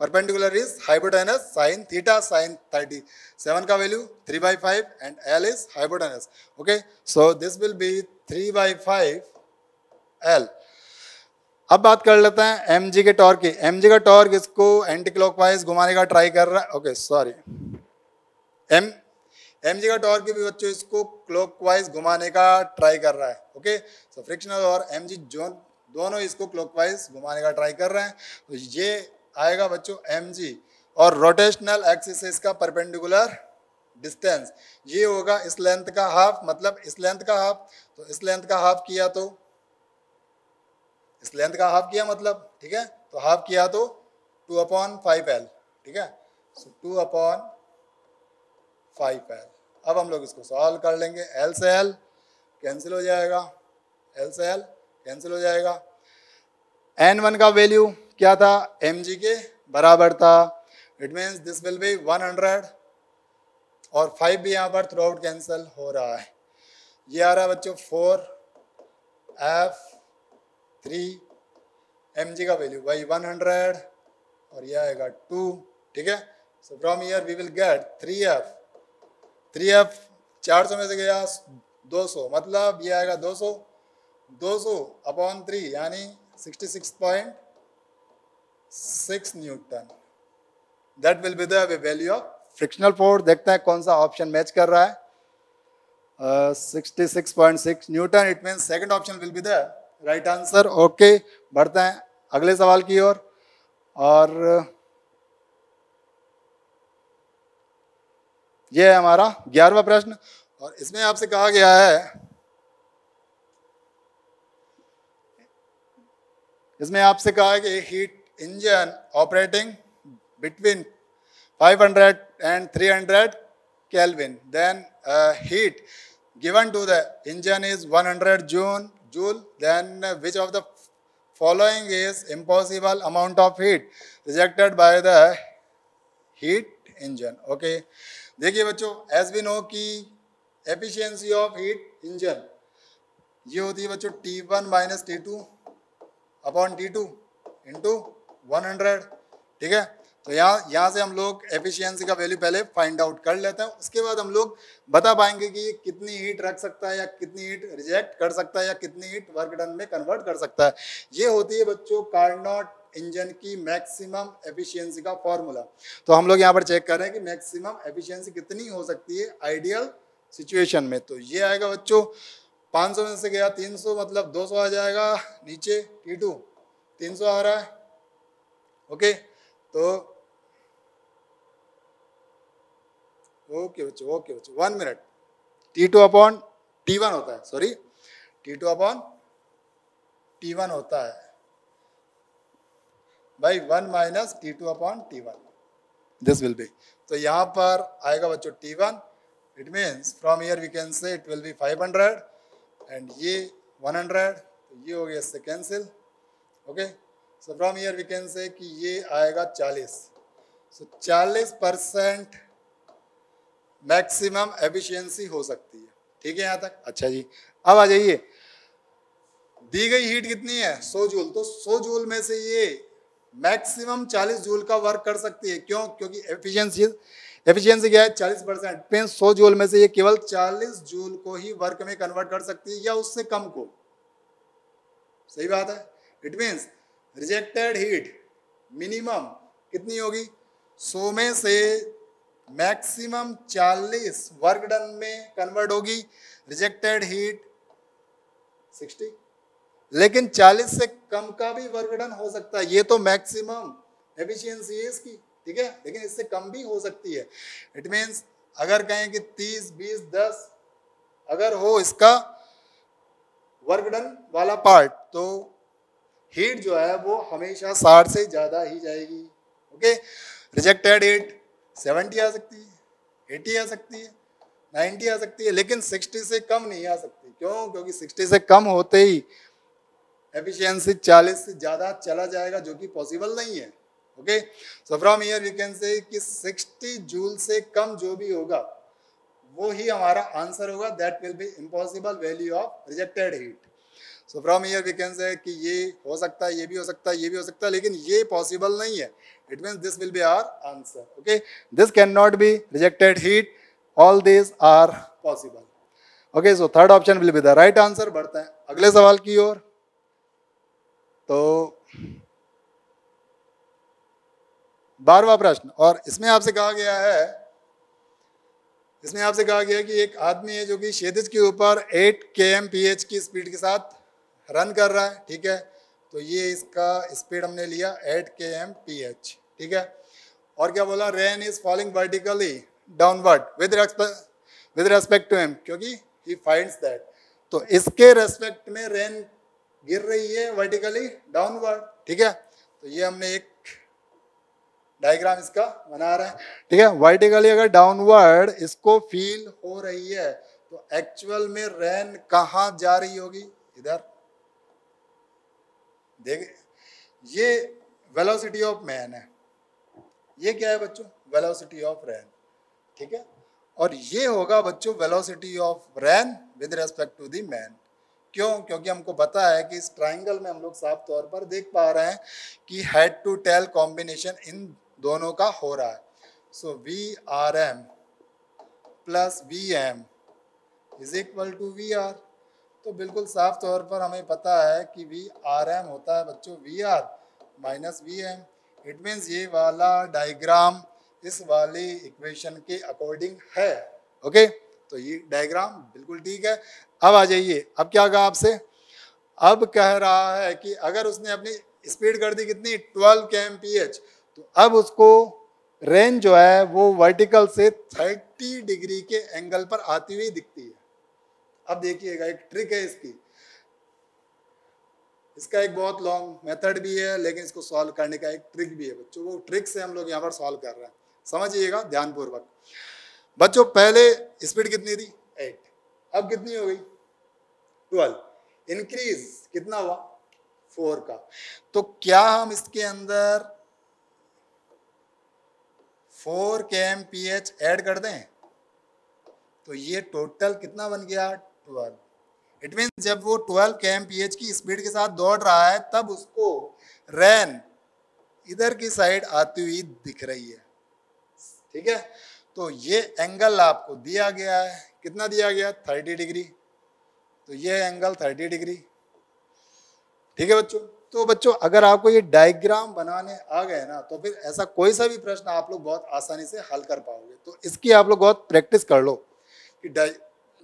perpendicular is hypotenuse sine theta sine thirty seven का value three by five and L is hypotenuse okay so this will be three by five L अब बात कर लेते हैं एम के टॉर्क की। एम का टॉर्क इसको एंटी क्लॉकवाइज घुमाने का ट्राई कर रहा है? ओके सॉरी एम एम का टॉर्क भी बच्चों इसको क्लॉकवाइज घुमाने का ट्राई कर रहा है। ओके सो फ्रिक्शनल और एम जी जो दोनों इसको क्लॉकवाइज घुमाने का ट्राई कर रहे हैं। तो ये आएगा बच्चों एम और रोटेशनल एक्सिस इसका परपेंडिकुलर डिस्टेंस ये होगा इस लेंथ का हाफ़ मतलब इस लेंथ का हाफ़ तो इस लेंथ का हाफ़ किया तो इस लेंथ का हाफ़ किया मतलब ठीक है? तो हाफ़ किया तो टू अपॉन फाइव एल ठीक है? So two upon five L अब हम लोग इसको सॉल्व कर लेंगे। एल से एल कैंसिल हो जाएगा। एल से एल कैंसिल हो जाएगा। एन वन का वैल्यू क्या था? एम जी के बराबर था। It means this will be one hundred और फाइव भी यहाँ पर थ्रू आउट कैंसिल हो रहा है। ये आ रहा है बच्चों four F three M G का वैल्यू बाई वन हंड्रेड और यह आएगा टू ठीक है? So from here we will get three F three F चार सौ में से गया, दो सौ। मतलब ये आएगा दो सौ। दो सौ अपॉन थ्री यानी sixty six point six newton that will be the value of frictional force देखते हैं कौन सा ऑप्शन मैच कर रहा है। Sixty six point six newton it mean second option will be the right answer okay बढ़ते हैं अगले सवाल की ओर। और, ये है हमारा ग्यारहवा प्रश्न और इसमें आपसे कहा गया है इसमें आपसे कहा है कि heat engine operating between 500 and 300 Kelvin then uh, heat given to the engine is 100 joule joule then uh, which of the following is impossible amount of heat rejected by the heat engine okay देखिए बच्चों एज बी नो की एफिशिएंसी ऑफ़ हीट इंजन ये होती है बच्चों T one minus T two upon T two into one hundred ठीक है तो यहाँ यहाँ से हम लोग एफिशिएंसी का वैल्यू पहले फाइंड आउट कर लेते हैं। उसके बाद हम लोग बता पाएँगे कि ये कितनी हीट रख सकता है या कितनी हीट रिजेक्ट कर सकता है या कितनी हीट वर्क डन में कन्वर्ट कर सकता है। ये होती है बच्चों कार्नॉट इंजन की मैक्सिमम एफिशिएंसी का फॉर्मूला तो हम लोग यहाँ पर चेक कर रहे हैं कि मैक्सिमम एफिशिएंसी कितनी हो सकती है आइडियल सिचुएशन में। तो ये आएगा बच्चों 500 में से गया 300 मतलब 200 आ जाएगा, नीचे टी टू तीन आ रहा है ओके तो ओके बच्चों ओके बच्चों one minute T two upon T one होता है sorry T two upon T one होता है. By one minus T two upon T one this will be तो यहाँ पर आएगा बच्चों T one it means from here we can say it will be five hundred and ये वन हंड्रेड तो ये हो गया इससे cancel okay so from here we can say कि ये आएगा चालीस. सो चालीस परसेंट मैक्सिमम एफिशिएंसी हो सकती है। ठीक है यहाँ तक? अच्छा जी। अब आ जाइए। दी गई हीट कितनी है? सौ जूल। तो सौ जूल में से ये मैक्सिमम चालीस जूल का वर्क कर सकती है। क्यों? क्योंकि एफिशिएंसी एफिशिएंसी क्या है? चालीस परसेंट। मीन सौ जूल में से ये केवल चालीस जूल को ही वर्क में कन्वर्ट कर सकती है या उससे कम को। सही बात है? It means rejected heat minimum कितनी होगी? सौ में से मैक्सिमम 40 वर्क डन में कन्वर्ट होगी। रिजेक्टेड हीट 60 लेकिन 40 से कम का भी वर्क डन हो सकता है। ये तो मैक्सिमम एफिशिएंसी है इसकी, ठीक है? लेकिन इससे कम भी हो सकती है। इट मीन्स अगर कहें कि 30 20 10 अगर हो इसका वर्क डन वाला पार्ट तो हीट जो है वो हमेशा 60 से ज़्यादा ही जाएगी। ओके? रिजेक्टेड हीट 70 आ सकती है, एटी आ सकती है 90 आ सकती है, लेकिन 60 से कम नहीं आ सकती। क्यों? क्योंकि 60 से कम होते ही एफिशिएंसी 40 से ज़्यादा चला जाएगा, जो कि पॉसिबल नहीं है। Okay? So from here you can say कि 60 जूल से कम जो भी होगा, वो ही हमारा आंसर होगा। That will be impossible value of rejected heat so from here we can say कि ये हो सकता है, ये भी हो सकता है, ये भी हो सकता है, लेकिन ये पॉसिबल नहीं है। It means this will be our answer okay this can not be rejected heat all this are possible okay so third option will be the right answer बढ़ते हैं। अगले सवाल की ओर। तो बारवा प्रश्न। और इसमें आपसे कहा गया है, इसमें आपसे कहा गया है कि एक आदमी है जो कि क्षेत्र के ऊपर 8 के एम पी एच की स्पीड के साथ रन कर रहा है, ठीक है? तो ये इसका स्पीड हमने लिया एट के एम पी एच ठीक है? और क्या बोला? Rain is falling vertically downward with with respect to M क्योंकि ही फाइंड्स दैट तो इसके रेस्पेक्ट में रेन गिर रही है वर्टिकली डाउनवर्ड ठीक है? तो ये हमने एक डायग्राम इसका बना रहे हैं, ठीक है? वर्टिकली अगर डाउनवर्ड इसको फील हो रही है तो एक्चुअल में रेन कहा जा रही होगी? इधर। देख, ये वेलोसिटी ऑफ़ मैन है। ये क्या है बच्चों? वेलोसिटी ऑफ़ रैन ठीक है? और ये होगा बच्चों velocity of rain with respect to the man क्यों? क्योंकि हमको पता है कि इस ट्राइंगल में हम लोग साफ़ तौर पर देख पा रहे हैं कि हेड टू टेल कॉम्बिनेशन इन दोनों का हो रहा है। So V R M plus V M is equal to V R तो बिल्कुल साफ़ तौर पर हमें पता है कि वी आर एम होता है बच्चों V R minus V M it means ये वाला डायग्राम इस वाली इक्वेशन के अकॉर्डिंग है ओके तो ये डायग्राम बिल्कुल ठीक है। अब आ जाइए, अब क्या कहा आपसे? अब कह रहा है कि अगर उसने अपनी स्पीड कर दी कितनी? 12 के एम पी एच तो अब उसको रेंज जो है वो वर्टिकल से 30 डिग्री के एंगल पर आती हुई दिखती है। अब देखिएगा, एक ट्रिक है इसकी। इसका एक बहुत लॉन्ग मेथड भी है, लेकिन इसको सॉल्व करने का एक ट्रिक भी है, बच्चों। वो ट्रिक से हम लोग यहाँ पर सॉल्व कर रहे हैं। समझिएगा, ध्यानपूर्वक। बच्चों, पहले स्पीड कितनी थी? एट अब कितनी हो गई? ट्वेल्व इंक्रीज कितना हुआ? फोर का। तो क्या हम इसके अंदर फोर के एम पी एच एड कर दें? तो ये टोटल कितना बन गया? ट्वेल्व इट मीन जब वो twelve K M P H की स्पीड के साथ दौड़ रहा है, तब उसको रैन इधर की साइड आती हुई दिख रही है। ठीक है? तो ये एंगल आपको दिया गया है। कितना दिया गया? थर्टी डिग्री तो ये एंगल थर्टी डिग्री ठीक है बच्चों? तो बच्चों, अगर आपको ये डायग्राम बनाने आ गए ना तो फिर ऐसा कोई सा भी प्रश्न आप लोग बहुत आसानी से हल कर पाओगे। तो इसकी आप लोग बहुत प्रैक्टिस कर लो कि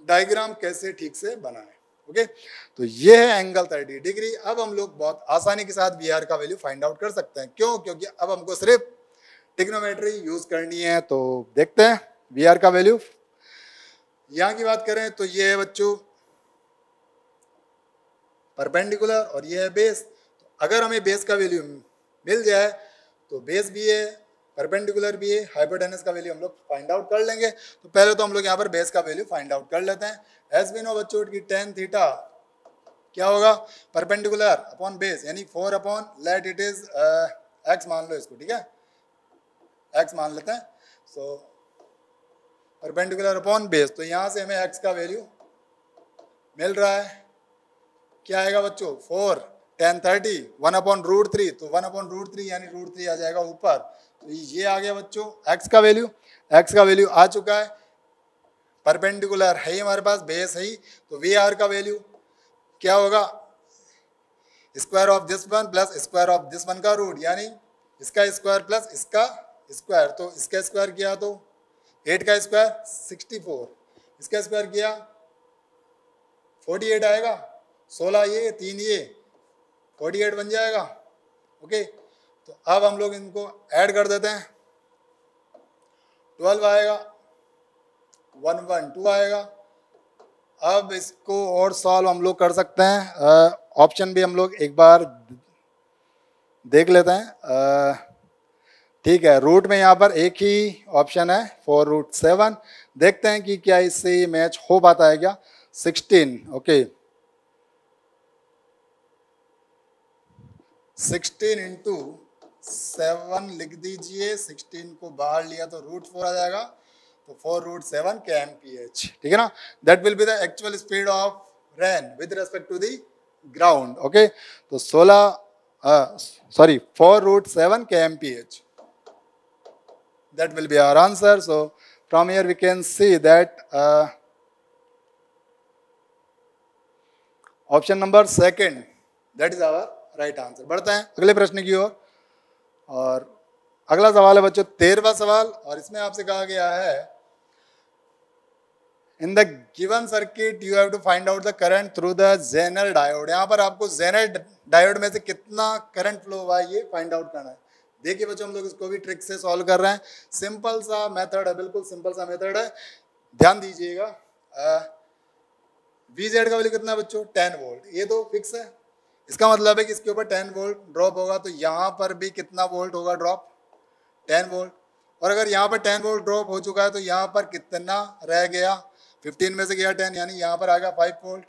डायग्राम कैसे ठीक से बनाए ओके तो ये है एंगल थर्टी डिग्री अब हम लोग बहुत आसानी के साथ वी का वैल्यू फाइंड आउट कर सकते हैं. क्यों? क्योंकि अब हमको सिर्फ़ टिग्नोमेट्री यूज़ करनी है तो देखते हैं वी का वैल्यू यहाँ की बात करें तो ये है बच्चों परपेंडिकुलर और ये है बेस अगर हमें बेस का वैल्यू मिल जाए तो बेस भी है परपेंडिकुलर भी है हाइपोटेनस का वैल्यू हम लोग फाइंड आउट कर लेंगे। तो पहले तो हम लोग यहाँ पर बेस का वैल्यू फाइंड आउट कर लेते हैं। एस बी नो बच्चों की टेन थीटा क्या होगा? परपेंडिकुलर अपॉन बेस यानी four upon let it is X मान लो इसको, ठीक है? एक्स मान लेते हैं। सो परपेंडिकुलर अपॉन बेस तो यहाँ से हमें एक्स का वैल्यू मिल रहा है। क्या आएगा बच्चों? Four tan thirty one upon root three तो वन अपॉन रूट थ्री यानी रूट थ्री आ जाएगा ऊपर। ये आ गया बच्चों एक्स का वैल्यू एक्स का वैल्यू आ चुका है। परपेंडिकुलर है ही हमारे पास बेस है ही तो वी आर का वैल्यू क्या होगा? Square of this one plus square of this one का रूट यानी इसका स्क्वायर प्लस इसका स्क्वायर तो इसका स्क्वायर किया तो एट का स्क्वायर सिक्सटी फोर इसका स्क्वायर किया फोर्टी एट आएगा, सोलह ये, तीन ये फोर्टी एट बन जाएगा ओके तो अब हम लोग इनको ऐड कर देते हैं। ट्वेल्व आएगा, वन वन, टू आएगा। अब इसको और सॉल्व हम लोग कर सकते हैं। ऑप्शन भी हम लोग एक बार देख लेते हैं। ठीक है, रूट में यहाँ पर एक ही ऑप्शन है, फोर रूट सेवन। देखते हैं कि क्या इससे मैच हो पाता है क्या। Sixteen, okay. Sixteen into seven लिख दीजिए सिक्सटीन को बाहर लिया तो रूट फोर आ जाएगा। तो four root seven K M P H ठीक है ना? That will be the actual speed of rain with respect to the ground okay तो सोलह sorry four root seven K M P H will be our answer. So from here we can see that uh, option number second. That is our right answer. बढ़ते हैं। अगले प्रश्न की ओर। और अगला सवाल है बच्चों तेरहवा सवाल, और इसमें आपसे कहा गया है in the given circuit you have to find out the current through the Zener diode यहाँ पर आपको जेनर डायोड में से कितना करंट फ्लो हुआ है, ये फाइंड आउट करना है। देखिए बच्चों, हम लोग इसको भी ट्रिक से सॉल्व कर रहे हैं। सिंपल सा मेथड है, बिल्कुल सिंपल सा मेथड है। ध्यान दीजिएगा वी जेड का वैल्यू कितना है बच्चों? टेन वोल्ट ये तो फिक्स है। इसका मतलब है कि इसके ऊपर टेन वोल्ट ड्रॉप होगा तो यहाँ पर भी कितना वोल्ट होगा ड्रॉप? Ten volt. और अगर यहाँ पर टेन वोल्ट ड्रॉप हो चुका है तो यहाँ पर कितना रह गया? फिफ्टीन में से गया टेन, यानी यहाँ पर आ गया फाइव वोल्ट।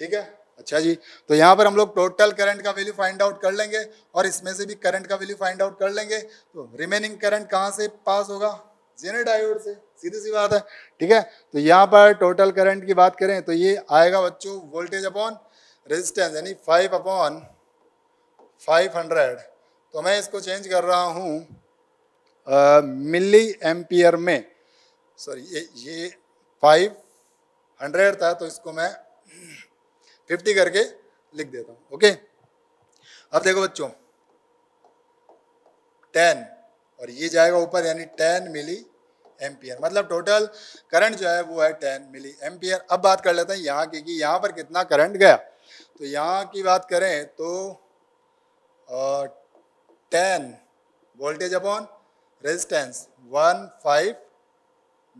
ठीक है? अच्छा जी। तो यहाँ पर हम लोग टोटल करंट का वैल्यू फाइंड आउट कर लेंगे, और इसमें से भी करंट का वैल्यू फाइंड आउट कर लेंगे। तो रिमेनिंग करंट कहाँ से पास होगा? जेनर डायोड से। सीधी सी बात है। ठीक है? तो यहाँ पर टोटल करंट की बात करें तो ये आएगा बच्चों वोल्टेज अपॉन रेजिस्टेंस यानी फाइव अपॉन फाइव हंड्रेड तो मैं इसको चेंज कर रहा हूँ मिली एम्पियर में। सॉरी ये ये फाइव हंड्रेड था तो इसको मैं फिफ्टी करके लिख देता हूँ ओके अब देखो बच्चों टेन और ये जाएगा ऊपर, यानी टेन मिली एम्पियर मतलब टोटल करंट जो है, वो है टेन मिली एम्पियर अब बात कर लेते हैं यहाँ की कि यहाँ पर कितना करंट गया। तो यहाँ की बात करें तो ten voltage upon resistance one five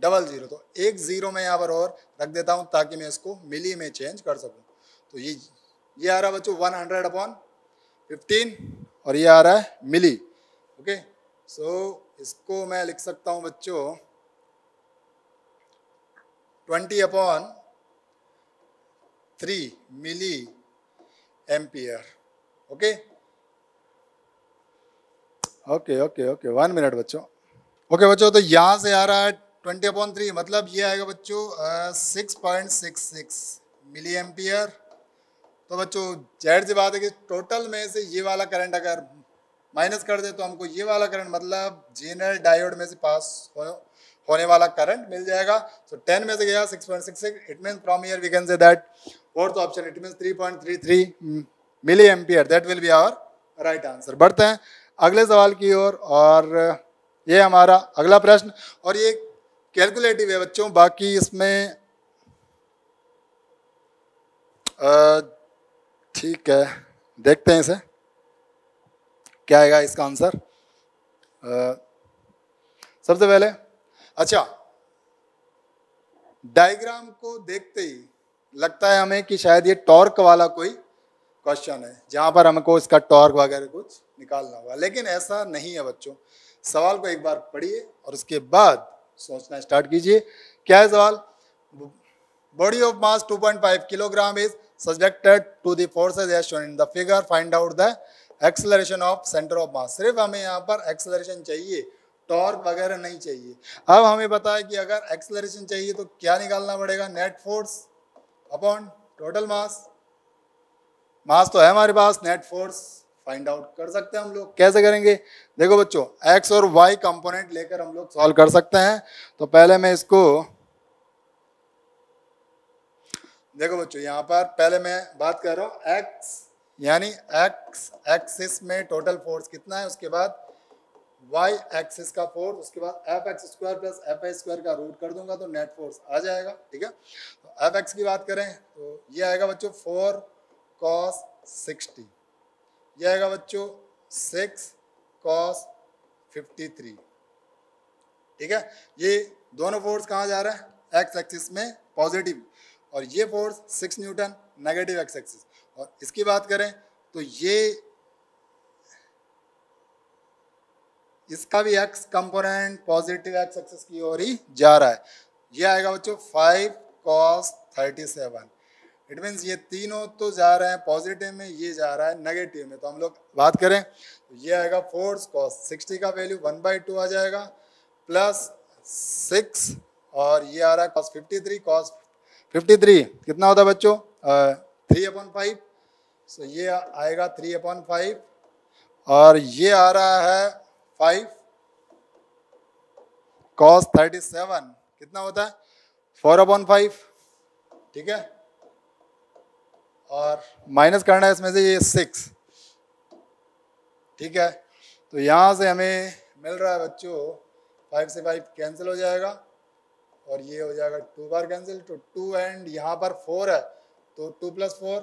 double zero तो एक ज़ीरो में यहाँ पर और रख देता हूँ ताकि मैं इसको मिली में चेंज कर सकूँ। तो ये ये आ रहा है बच्चों वन हंड्रेड अपॉन फिफ्टीन और ये आ रहा है मिली ओके सो so, इसको मैं लिख सकता हूँ बच्चों twenty upon three milli ampere. Okay? Okay okay okay. One minute बच्चों। ओके okay, बच्चों तो यहाँ से आ रहा है ट्वेंटी अपॉन थ्री मतलब ये आएगा बच्चों six point six six milli ampere तो बच्चों ज़ाहिर सी बात है कि टोटल में से ये वाला करंट अगर माइनस कर दे तो हमको ये वाला करंट मतलब जेनरल डायोड में से पास हो, होने वाला करंट मिल जाएगा। सो so, 10 में से गया 6.66 it mean from here we can say that option it mean 3.33 milli ampere that will be our right answer बढ़ते हैं अगले सवाल की ओर और, और ये हमारा अगला प्रश्न और ये कैलकुलेटिव है बच्चों बाकी इसमें ठीक है देखते हैं इसे। क्या आएगा इसका आंसर? सबसे पहले अच्छा डायग्राम को देखते ही लगता है हमें कि शायद ये टॉर्क वाला कोई क्वेश्चन है, जहाँ पर हमको इसका टॉर्क वगैरह कुछ निकालना होगा। लेकिन ऐसा नहीं है बच्चों। सवाल को एक बार पढ़िए और उसके बाद सोचना स्टार्ट कीजिए। क्या है सवाल? Body of mass 2.5 kilogram is subjected to the forces, as shown in the figure. Find out the acceleration of center of सिर्फ़ हमें यहाँ पर acceleration चाहिए टॉर्क वगैरह नहीं चाहिए। अब हमें पता है कि अगर एक्सलरेशन चाहिए तो क्या निकालना पड़ेगा? Net force upon total mass mass तो है हमारे पास नेट फोर्स फाइंड आउट कर सकते हैं हम लोग। कैसे करेंगे? देखो बच्चों एक्स और वाई कंपोनेंट लेकर हम लोग सॉल्व कर सकते हैं। तो पहले मैं इसको, देखो बच्चों, यहाँ पर पहले मैं बात कर रहा हूँ एक्स यानी एक्स एक्सिस में टोटल फोर्स कितना है, उसके बाद वाई एक्सिस का फोर्स उसके बाद F X square plus F Y square का रूट कर दूँगा तो नेट फोर्स आ जाएगा, ठीक है? एफ़ एक्स की बात करें तो ये आएगा बच्चों फोर कॉस सिक्सटी ये आएगा बच्चों सिक्स कॉस फिफ्टी थ्री ठीक है? ये दोनों फोर्स कहाँ जा रहा है? एक्स एक्सिस में पॉजिटिव और ये force six newton negative X axis और इसकी बात करें तो ये इसका भी X component positive X axis की ओर ही जा रहा है. ये आएगा बच्चों five cos thirty seven it means ये तीनों तो जा रहे हैं पॉजिटिव में, ये जा रहा है नेगेटिव में। तो हम लोग बात करें तो ये आएगा फोर्स कॉस सिक्सटी का वैल्यू वन बाई टू आ जाएगा प्लस सिक्स और ये आ रहा है cos fifty three cos fifty three कितना होता है बच्चों? थ्री अपॉन फाइव सो ये आएगा थ्री अपॉन फाइव और ये आ रहा है फाइव कॉस थर्टी सेवन कितना होता है? फोर अपॉन फाइव, ठीक है? और माइनस करना है इसमें से ये सिक्स, ठीक है? तो यहाँ से हमें मिल रहा है बच्चों, फाइव से फाइव कैंसिल हो जाएगा, और ये हो जाएगा टू बार कैंसिल तो टू एंड यहाँ पर फोर है तो टू प्लस फोर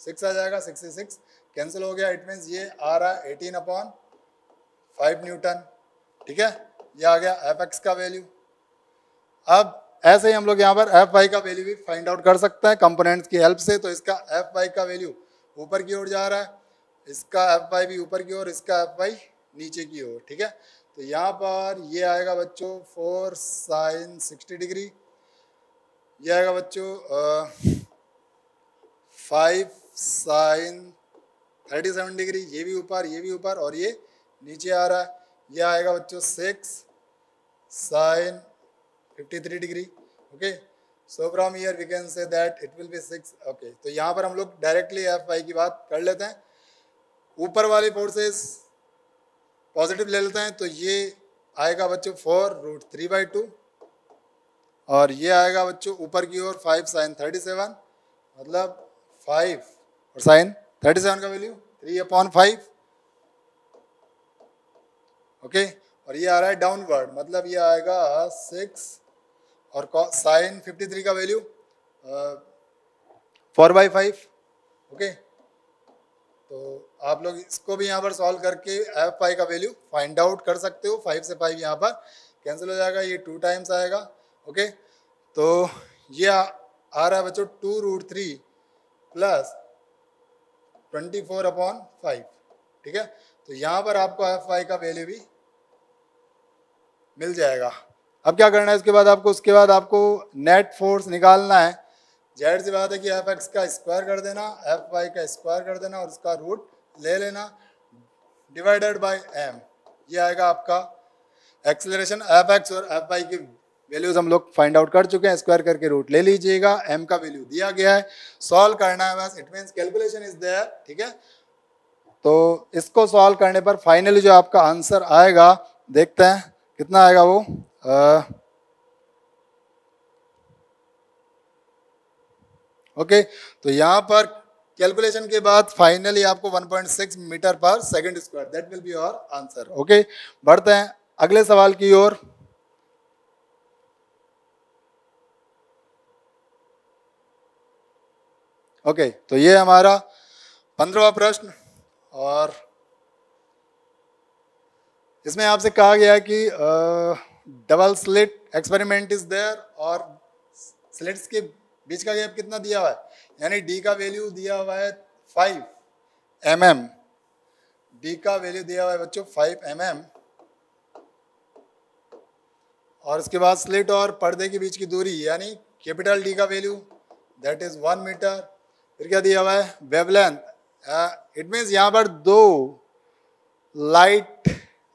सिक्स आ जाएगा सिक्सटी सिक्स कैंसिल हो गया इट मीन्स ये आ रहा है एटीन अपॉन फाइव न्यूटन ठीक है? ये आ गया एफ़ एक्स का वैल्यू अब ऐसे ही हम लोग यहाँ पर एफ़ वाई का वैल्यू भी फाइंड आउट कर सकते हैं कंपोनेंट्स की हेल्प से। तो इसका एफ़ वाई का वैल्यू ऊपर की ओर जा रहा है, इसका एफ़ वाई भी ऊपर की ओर, इसका एफ़ वाई नीचे की ओर, ठीक है? तो यहाँ पर ये आएगा बच्चों फोर साइन सिक्सटी डिग्री ये आएगा बच्चों five sine thirty seven degree ये भी ऊपर, ये भी ऊपर और ये नीचे आ रहा है। ये आएगा बच्चों six sine fifty three degree okay so from here we can say that it will be six okay तो यहाँ पर हम लोग डायरेक्टली एफ़ वाई की बात कर लेते हैं। ऊपर वाली फोर्सेस पॉजिटिव ले लेते हैं तो ये आएगा बच्चों four root three by two और ये आएगा बच्चों ऊपर की ओर फाइव साइन थर्टी सेवन मतलब फाइव और साइन थर्टी सेवन का value three upon five okay और ये आ रहा है डाउनवर्ड मतलब ये आएगा सिक्स और साइन फिफ्टी थ्री का value four by five okay तो आप लोग इसको भी यहाँ पर सॉल्व करके एफ़ पाई का वैल्यू फाइंड आउट कर सकते हो। फाइव से फाइव यहाँ पर कैंसिल हो जाएगा ये टू टाइम्स आएगा ओके तो ये आ, आ रहा है बच्चों two root three plus twenty four upon five ठीक है? तो यहाँ पर आपको एफ़ वाई का वैल्यू भी मिल जाएगा। अब क्या करना है? इसके बाद आपको, उसके बाद आपको नेट फोर्स निकालना है। ज़ाहिर सी बात है कि एफ़ एक्स का स्क्वायर कर देना एफ़ वाई का स्क्वायर कर देना और उसका रूट ले लेना। डिवाइडेड बाय एम ये आएगा आपका एक्सेलरेशन एफ़ एक्स और एफ़ वाई की वैल्यूज़ हम लोग फाइंड आउट कर चुके हैं। स्क्वायर करके रूट ले लीजिएगा। एम का वैल्यू दिया गया है। सॉल्व करना है बस। It mean calculation is there ठीक है? तो इसको सॉल्व करने पर फाइनली जो आपका आंसर आएगा, देखते हैं, कितना आएगा वो? ओके तो यहाँ पर कैलकुलेशन के बाद फाइनली आपको 1.6 मीटर पर second square that will be your answer okay? बढ़ते हैं अगले सवाल की ओर। ओके okay, तो ये हमारा पंद्रवा प्रश्न और इसमें आपसे कहा गया कि double slit experiment is there और स्लिट्स के बीच का गैप कितना दिया हुआ है? यानी डी का वैल्यू दिया हुआ है फाइव एम एम डी का वैल्यू दिया हुआ है बच्चों फाइव एम एम और उसके बाद स्लिट और पर्दे के बीच की दूरी, यानी कैपिटल डी का value that is one metre फिर क्या दिया हुआ है? वेवलेंथ इट मीन्स यहाँ पर दो लाइट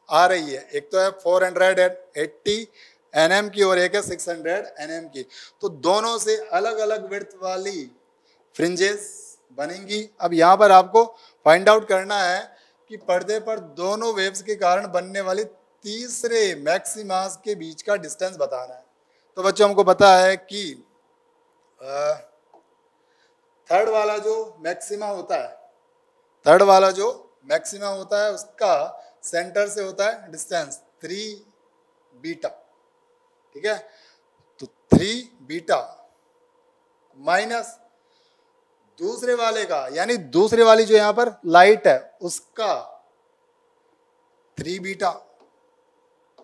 आ रही है। एक तो है four hundred eighty N M की और एक है सिक्स हंड्रेड एन एम की। तो दोनों से अलग अलग विर्थ वाली फ्रिंजेस बनेंगी। अब यहाँ पर आपको फाइंड आउट करना है कि पर्दे पर दोनों वेव्स के कारण बनने वाली तीसरे मैक्सिमास के बीच का डिस्टेंस बताना है। तो बच्चों, हमको पता है कि थर्ड वाला जो मैक्सिमा होता है थर्ड वाला जो मैक्सिमा होता है, उसका सेंटर से होता है डिस्टेंस थ्री बीटा, ठीक है? तो थ्री बीटा माइनस दूसरे वाले का, यानी दूसरे वाली जो यहाँ पर लाइट है, उसका थ्री बीटा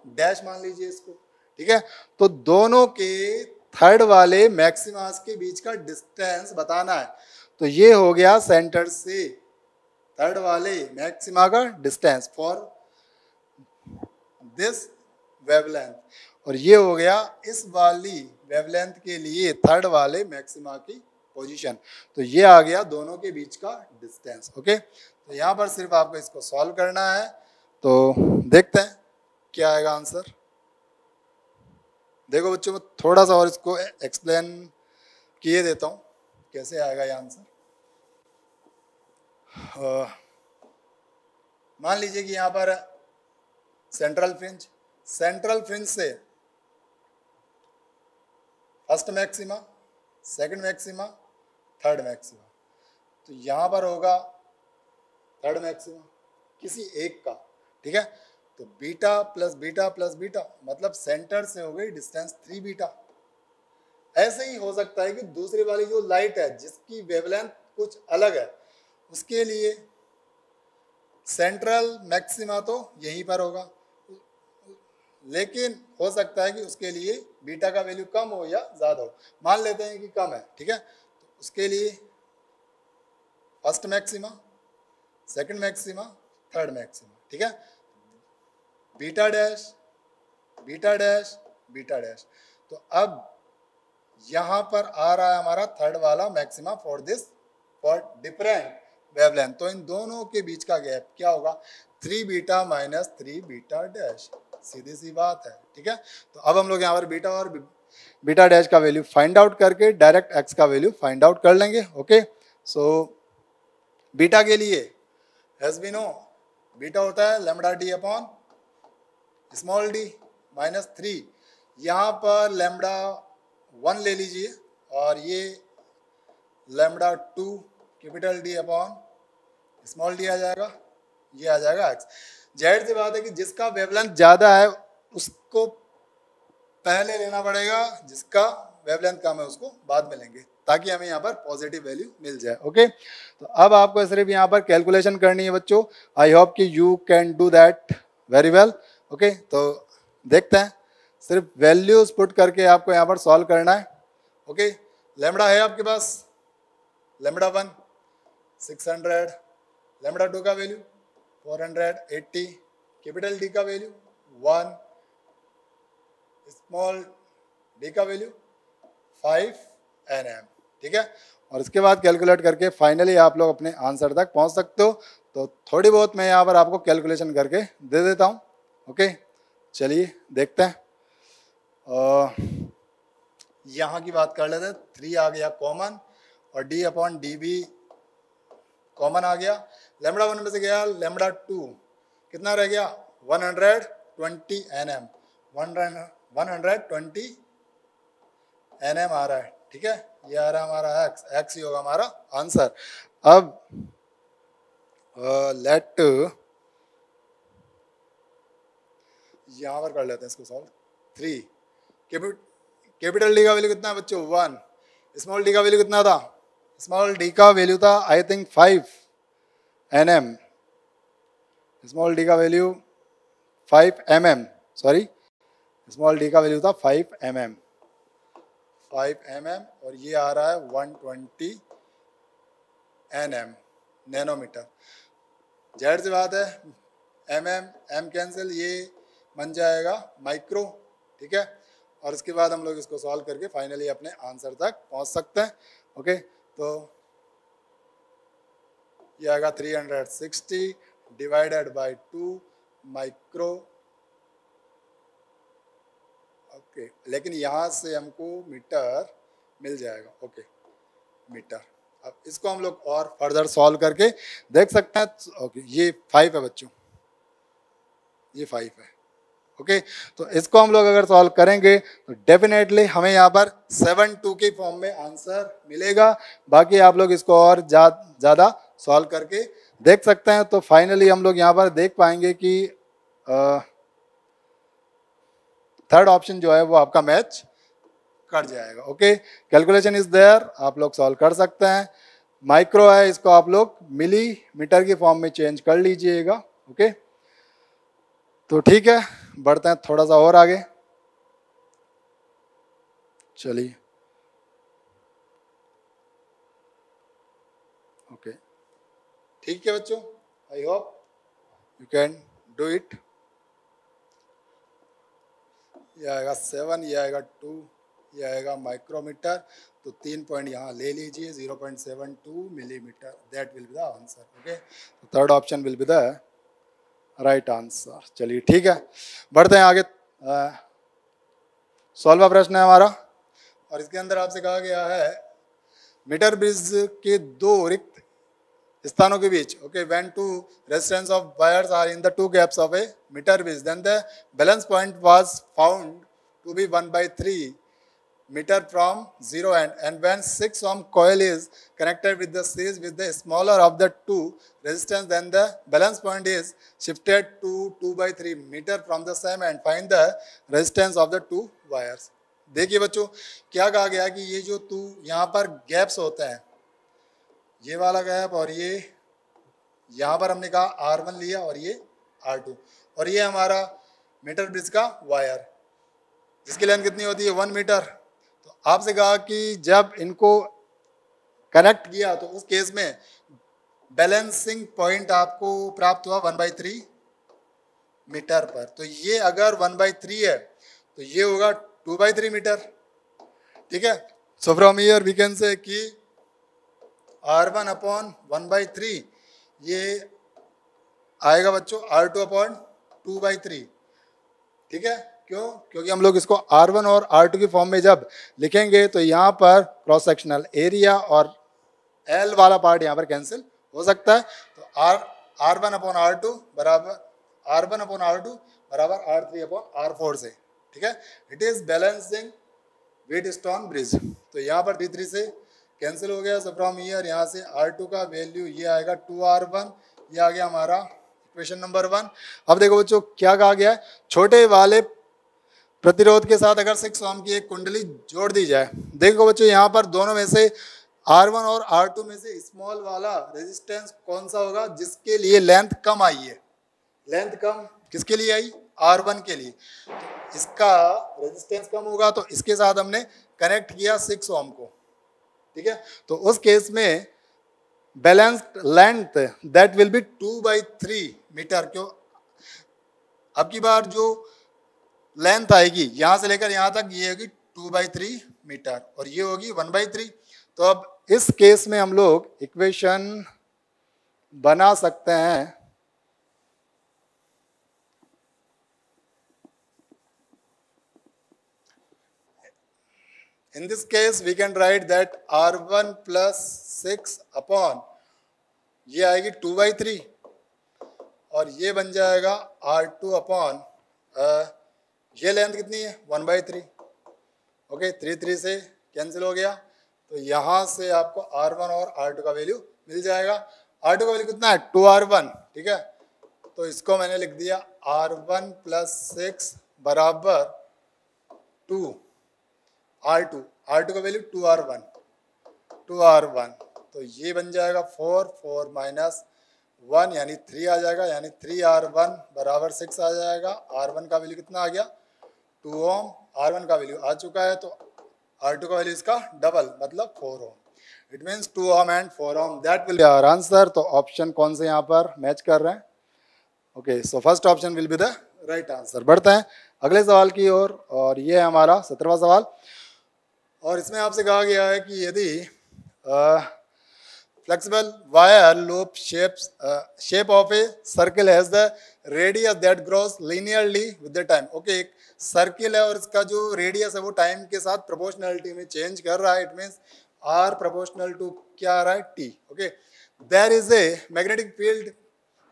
डैश मान लीजिए इसको, ठीक है? तो दोनों के थर्ड वाले मैक्सिमास के बीच का डिस्टेंस बताना है। तो ये हो गया सेंटर से थर्ड वाले मैक्सिमा का डिस्टेंस फॉर दिस वेवलेंथ और ये हो गया इस वाली वेवलेंथ के लिए थर्ड वाले मैक्सिमा की पोजीशन तो ये आ गया दोनों के बीच का डिस्टेंस ओके तो यहाँ पर सिर्फ़ आपको इसको सॉल्व करना है। तो देखते हैं क्या आएगा आंसर देखो बच्चों, में थोड़ा सा और इसको एक्सप्लेन किए देता हूँ। कैसे आएगा ये आंसर मान लीजिए कि यहाँ पर सेंट्रल फ्रिंज सेंट्रल फ्रिंज से first maxima second maxima third maxima तो यहाँ पर होगा थर्ड मैक्सिमा किसी एक का, ठीक है? तो beta plus beta plus beta मतलब सेंटर से हो गई डिस्टेंस थ्री बीटा ऐसे ही हो सकता है कि दूसरी वाली जो लाइट है, जिसकी वेवलेंथ कुछ अलग है उसके लिए सेंट्रल मैक्सिमा तो यहीं पर होगा। लेकिन हो सकता है कि उसके लिए बीटा का वैल्यू कम हो या ज़्यादा हो। मान लेते हैं कि कम है, ठीक है? तो उसके लिए first maxima second maxima third maxima ठीक है? Beta dash beta dash beta dash तो अब यहाँ पर आ रहा है हमारा थर्ड वाला maxima for this for different wavelength तो इन दोनों के बीच का गैप क्या होगा? Three beta minus three beta dash सीधी सी बात है, ठीक है? तो अब हम लोग यहाँ पर बीटा और बीटा डैश का वैल्यू फाइंड आउट करके डायरेक्ट एक्स का वैल्यू फाइंड आउट कर लेंगे ओके सो बीटा के लिए एस बी नो बीटा होता है lambda D upon small D minus three यहाँ पर लेमडा वन ले लीजिए, और ये lambda two capital D upon small D आ जाएगा, ये आ जाएगा एक्स ज़ाहिर सी बात है कि जिसका वेवलेंथ ज़्यादा है, उसको पहले लेना पड़ेगा, जिसका वेवलेंथ कम है, उसको बाद में लेंगे, ताकि हमें यहाँ पर पॉजिटिव वैल्यू मिल जाए ओके तो अब आपको सिर्फ़ यहाँ पर कैलकुलेशन करनी है बच्चों। आई होप कि you can do that very well okay तो देखते हैं, सिर्फ़ वैल्यूज़ पुट करके आपको यहाँ पर सॉल्व करना है ओके लेमड़ा है आपके पास lambda one six hundred lambda two का वैल्यू 480 कैपिटल डी का वैल्यू वन स्मॉल डी का वैल्यू फाइव एन एम ठीक है? और इसके बाद कैलकुलेट करके फाइनली आप लोग अपने आंसर तक पहुँच सकते हो। तो थोड़ी बहुत मैं यहाँ पर आपको कैलकुलेशन करके दे देता हूँ। ओके चलिए, देखते हैं। यहाँ की बात कर लेते हैं। थ्री आ गया कॉमन और डी अपॉन डी कॉमन आ गया। लेमड़ा वन में से गया लेमड़ा टू कितना रह गया? One hundred twenty N M one hundred twenty N M आ रहा है, ठीक है? ये आ रहा है हमारा एक्स एक्स ही होगा हमारा आंसर अब लेट यहाँ पर कर लेते हैं इसको सॉल्व थ्री कैपिटल डी का वैल्यू कितना है बच्चों? वन स्मॉल डी का वैल्यू कितना था? स्मॉल डी का वैल्यू था I think five N M small D का value five M M sorry small D का वैल्यू था five M M five M M और ये आ रहा है one twenty N M nanometre ज़ाहिर से बात है. एम एम एम कैंसिल ये बन जाएगा माइक्रो ठीक है? और इसके बाद हम लोग इसको सॉल्व करके फाइनली अपने आंसर तक पहुँच सकते हैं ओके तो ये आएगा 360 divided by two micro okay लेकिन यहाँ से हमको मीटर मिल जाएगा। Okay metre. अब इसको हम लोग और फर्दर सॉल्व करके देख सकते हैं। ओके ये फाइव है बच्चों। ये फाइव है। ओके तो इसको हम लोग अगर सॉल्व करेंगे तो डेफिनेटली हमें यहाँ पर सेवन टू के फॉर्म में आंसर मिलेगा। बाकी आप लोग इसको और ज़्यादा सॉल्व करके देख सकते हैं। तो फाइनली हम लोग यहाँ पर देख पाएँगे कि थर्ड ऑप्शन जो है वो आपका मैच कर जाएगा। ओके कैलकुलेशन इज़ देयर आप लोग सॉल्व कर सकते हैं। माइक्रो है, इसको आप लोग मिली मीटर की फॉर्म में चेंज कर लीजिएगा। ओके तो ठीक है, बढ़ते हैं थोड़ा सा और आगे। चलिए ओके ठीक है बच्चों? I hope you can do it ये आएगा सेवन ये आएगा टू ये आएगा माइक्रोमीटर तो तीन पॉइंट यहाँ ले लीजिए zero point seven two millimetre that will be the answer okay third option will be the right answer चलिए ठीक है। बढ़ते हैं आगे। सोलवा प्रश्न है हमारा। और इसके अंदर आपसे कहा गया है मीटर ब्रिज के दो रिक्त स्थानों के बीच okay when two resistances of wires are in the two gaps of a metre beach then the balance point was found to be one by three metre from zero end and when six ohm coil is connected with the seize with the smaller of the two resistance then the balance point is shifted to two by three metre from the same end find the resistance of the two wires देखिए बच्चों, क्या कहा गया कि ये जो टू यहाँ पर गैप्स होते हैं ये वाला गैप और ये, यहाँ पर हमने कहा आर वन लिया और ये आर टू और ये हमारा मीटर ब्रिज का वायर जिसकी लेंथ कितनी होती है? वन मीटर तो आपसे कहा कि जब इनको कनेक्ट किया तो उस केस में बैलेंसिंग पॉइंट आपको प्राप्त हुआ वन बाई थ्री मीटर पर। तो ये अगर वन बाई थ्री है तो ये होगा टू बाई थ्री मीटर ठीक है? So from here we can say कि R one upon one by three ये आएगा बच्चों R two upon two by three ठीक है? क्यों? क्योंकि हम लोग इसको आर वन और आर टू की फॉर्म में जब लिखेंगे तो यहाँ पर क्रॉस सेक्शनल एरिया और एल वाला पार्ट यहाँ पर कैंसिल हो सकता है। तो R R one upon R two बराबर R one upon R two बराबर R three upon R four से। ठीक है? It is balancing Wheatstone bridge तो यहाँ पर डी थ्री से कैंसिल हो गया सो फ्रॉम ईयर यहाँ से आर टू का वैल्यू ये आएगा टू आर वन ये आ गया हमारा इक्वेशन नंबर वन अब देखो बच्चों, क्या कहा गया है? छोटे वाले प्रतिरोध के साथ अगर सिक्स ओम की एक कुंडली जोड़ दी जाए, देखो बच्चों, यहाँ पर दोनों में से आर वन और आर टू में से स्मॉल वाला रेजिस्टेंस कौन सा होगा? जिसके लिए लेंथ कम आई है। लेंथ कम किसके लिए आई? आर वन के लिए। तो इसका रेजिस्टेंस कम होगा तो इसके साथ हमने कनेक्ट किया सिक्स ओम को। ठीक है? तो उस केस में balance length that will be two by three metre क्यों? अब की बार जो लेंथ आएगी, यहाँ से लेकर यहाँ तक, ये होगी टू बाई थ्री मीटर और ये होगी वन बाई थ्री तो अब इस केस में हम लोग इक्वेशन बना सकते हैं In this case, we can write that R1 plus 6 upon ये आएगी टू बाई थ्री और ये बन जाएगा आर टू अपॉन ये लेंथ कितनी है? One by three okay three three से कैंसिल हो गया। तो यहाँ से आपको आर वन और आर टू का वैल्यू मिल जाएगा। आर टू का वैल्यू कितना है? टू आर वन ठीक है? तो इसको मैंने लिख दिया आर वन प्लस सिक्स बराबर two R two R two का value two R one two R one तो ये बन जाएगा फोर फोर माइनस वन यानी थ्री आ जाएगा यानी थ्री आर वन बराबर सिक्स आ जाएगा। आर वन का वैल्यू कितना आ गया? टू ओम आर वन का वैल्यू आ चुका है तो आर टू का वैल्यू इसका डबल मतलब four ohm it means two ohm and four ohm that will be our answer तो ऑप्शन कौन से यहाँ पर मैच कर रहे हैं? Okay so first option will be the right answer बढ़ते हैं। अगले सवाल की ओर और, और ये है हमारा सत्रहवा सवाल। और इसमें आपसे कहा गया है कि यदि flexible wire loop shapes shape of a circle has the radius that grows linearly with the time okay एक सर्किल है और इसका जो रेडियस है वो टाइम के साथ प्रोपोर्शनलिटी में चेंज कर रहा है। It means R proportional to क्या आ रहा है? T okay there is a magnetic field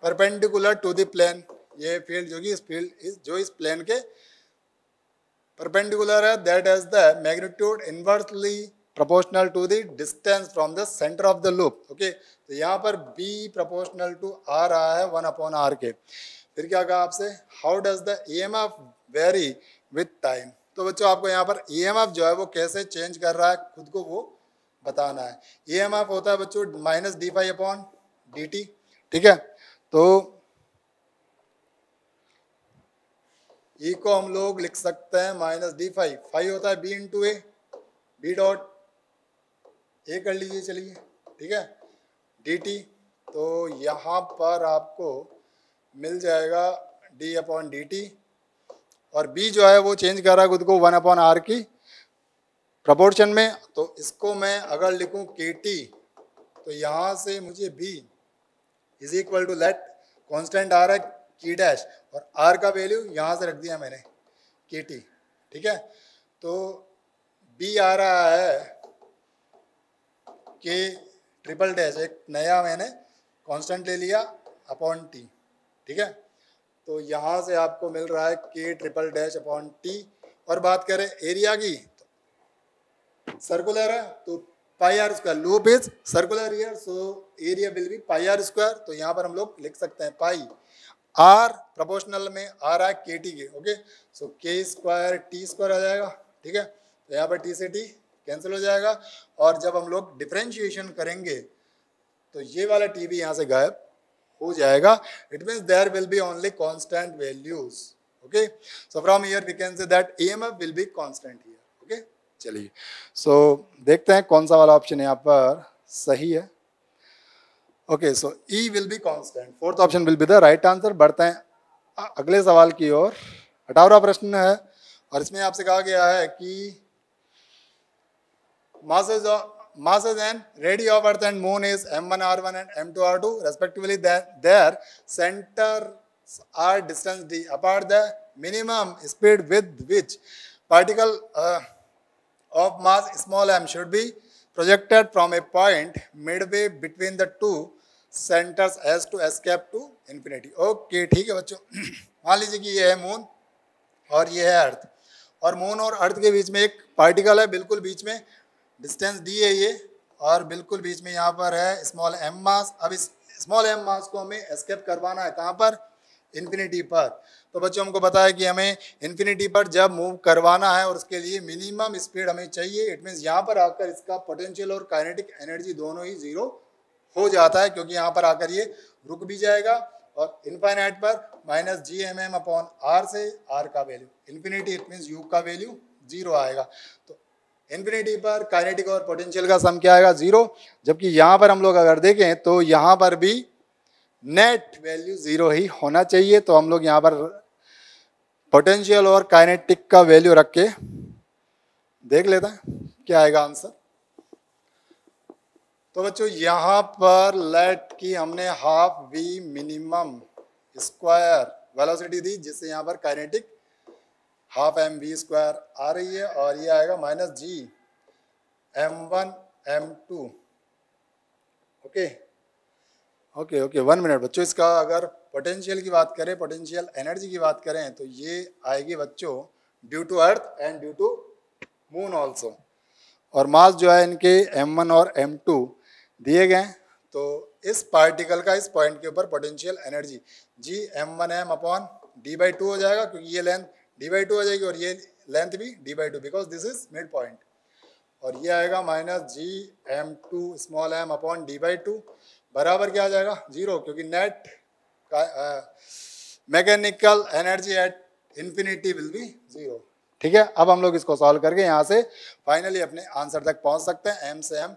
perpendicular to the plane ये फ़ील्ड जो कि इस फ़ील्ड जो इस प्लेन के perpendicular है that has the magnitude inversely proportional to the distance from the center of the loop okay तो यहाँ पर b proportional to r आया है वन अपॉन आर के फिर क्या कहा आपसे how does the E M F vary with time तो बच्चों आपको यहाँ पर ई एम एफ़ जो है वो कैसे चेंज कर रहा है खुद को वो बताना है ई एम एफ़ होता है बच्चों minus D phi upon D ठीक है तो ई को हम लोग लिख सकते हैं माइनस डी फाइव फाइव होता है B into A B dot A कर लीजिए चलिए ठीक है डी टी तो यहाँ पर आपको मिल जाएगा डी अपॉन डी टी और बी जो है वो चेंज कर रहा है खुद को वन अपॉन आर की प्रपोर्शन में तो इसको मैं अगर लिखूं के टी तो यहाँ से मुझे B is equal to let constant आ रहा है की डैश और आर का वैल्यू यहाँ से रख दिया मैंने के टी ठीक है? तो बी आ रहा है के ट्रिपल डैश एक नया मैंने कांस्टेंट ले लिया अपॉन टी ठीक है? तो यहाँ से आपको मिल रहा है के ट्रिपल डैश अपॉन टी और बात करें एरिया की तो सर्कुलर है तो pi R square loop is circular here so area will be pi R square तो यहाँ पर हम लोग लिख सकते हैं पाई आर प्रोपोर्शनल में आ रहा है के टी के ओके सो के स्क्वायर टी स्क्वायर आ जाएगा, ठीक है? तो यहाँ पर टी से टी कैंसिल हो जाएगा। और जब हम लोग डिफ्रेंशिएशन करेंगे तो ये वाला टी भी यहाँ से गायब हो जाएगा। It means there will be only constant values okay so from here we can say that EMF will be constant here okay चलिए। सो देखते हैं कौन सा वाला ऑप्शन यहाँ पर सही है। Okay so E will be constant fourth option will be the right answer बढ़ते हैं। अगले सवाल की ओर। अठारह प्रश्न है। और इसमें आपसे कहा गया है कि masses masses and radii of earth and moon is M one R one and M two R two respectively their centre are distance D apart the minimum speed with which particle of mass small M should be projected from a point midway between the two centres as to escape to infinity okay ठीक है बच्चों। मान लीजिए कि ये है मून और ये है अर्थ और मून और अर्थ के बीच में एक पार्टिकल है, बिल्कुल बीच में डिस्टेंस डी है ये, और बिल्कुल बीच में यहाँ पर है स्मॉल एम मास अब इस स्मॉल एम मास को हमें एस्केप करवाना है कहाँ पर? इन्फिनिटी पर। तो बच्चों, हमको पता है कि हमें इन्फिनिटी पर जब मूव करवाना है और उसके लिए मिनिमम स्पीड हमें चाहिए इट मीन्स यहाँ पर आकर इसका पोटेंशियल और काइनेटिक एनर्जी दोनों ही ज़ीरो हो जाता है, क्योंकि यहाँ पर आकर ये रुक भी जाएगा और इनफाइनाइट पर minus G M M upon R से आर का value infinity it means U का वैल्यू ज़ीरो आएगा। तो इन्फिनिटी पर काइनेटिक और पोटेंशियल का सम क्या आएगा? ज़ीरो जबकि यहाँ पर हम लोग अगर देखें तो यहाँ पर भी नेट वैल्यू ज़ीरो ही होना चाहिए। तो हम लोग यहाँ पर पोटेंशियल और काइनेटिक का वैल्यू रख के देख लेते हैं, क्या आएगा आंसर तो बच्चों, यहाँ पर लेट की हमने half V minimum square velocity दी, जिससे यहाँ पर kinetic half M V square आ रही है और ये आएगा minus G M one M two okay okay okay one minute बच्चों, इसका अगर पोटेंशियल की बात करें पोटेंशियल एनर्जी की बात करें तो ये आएगी बच्चों due to earth and due to moon also और मास जो है इनके एम वन और एम टू दिए गए हैं। तो इस पार्टिकल का, इस पॉइंट के ऊपर potential energy G M one M upon D by two हो जाएगा, क्योंकि ये लेंथ डी बाई टू हो जाएगी और ये लेंथ भी D by two because this is midpoint और ये आएगा minus G M two small M upon D by two बराबर क्या आ जाएगा? ज़ीरो क्योंकि नेट का mechanical energy at infinity will be zero ठीक है? अब हम लोग इसको सॉल्व करके यहाँ से फाइनली अपने आंसर तक पहुँच सकते हैं एम से एम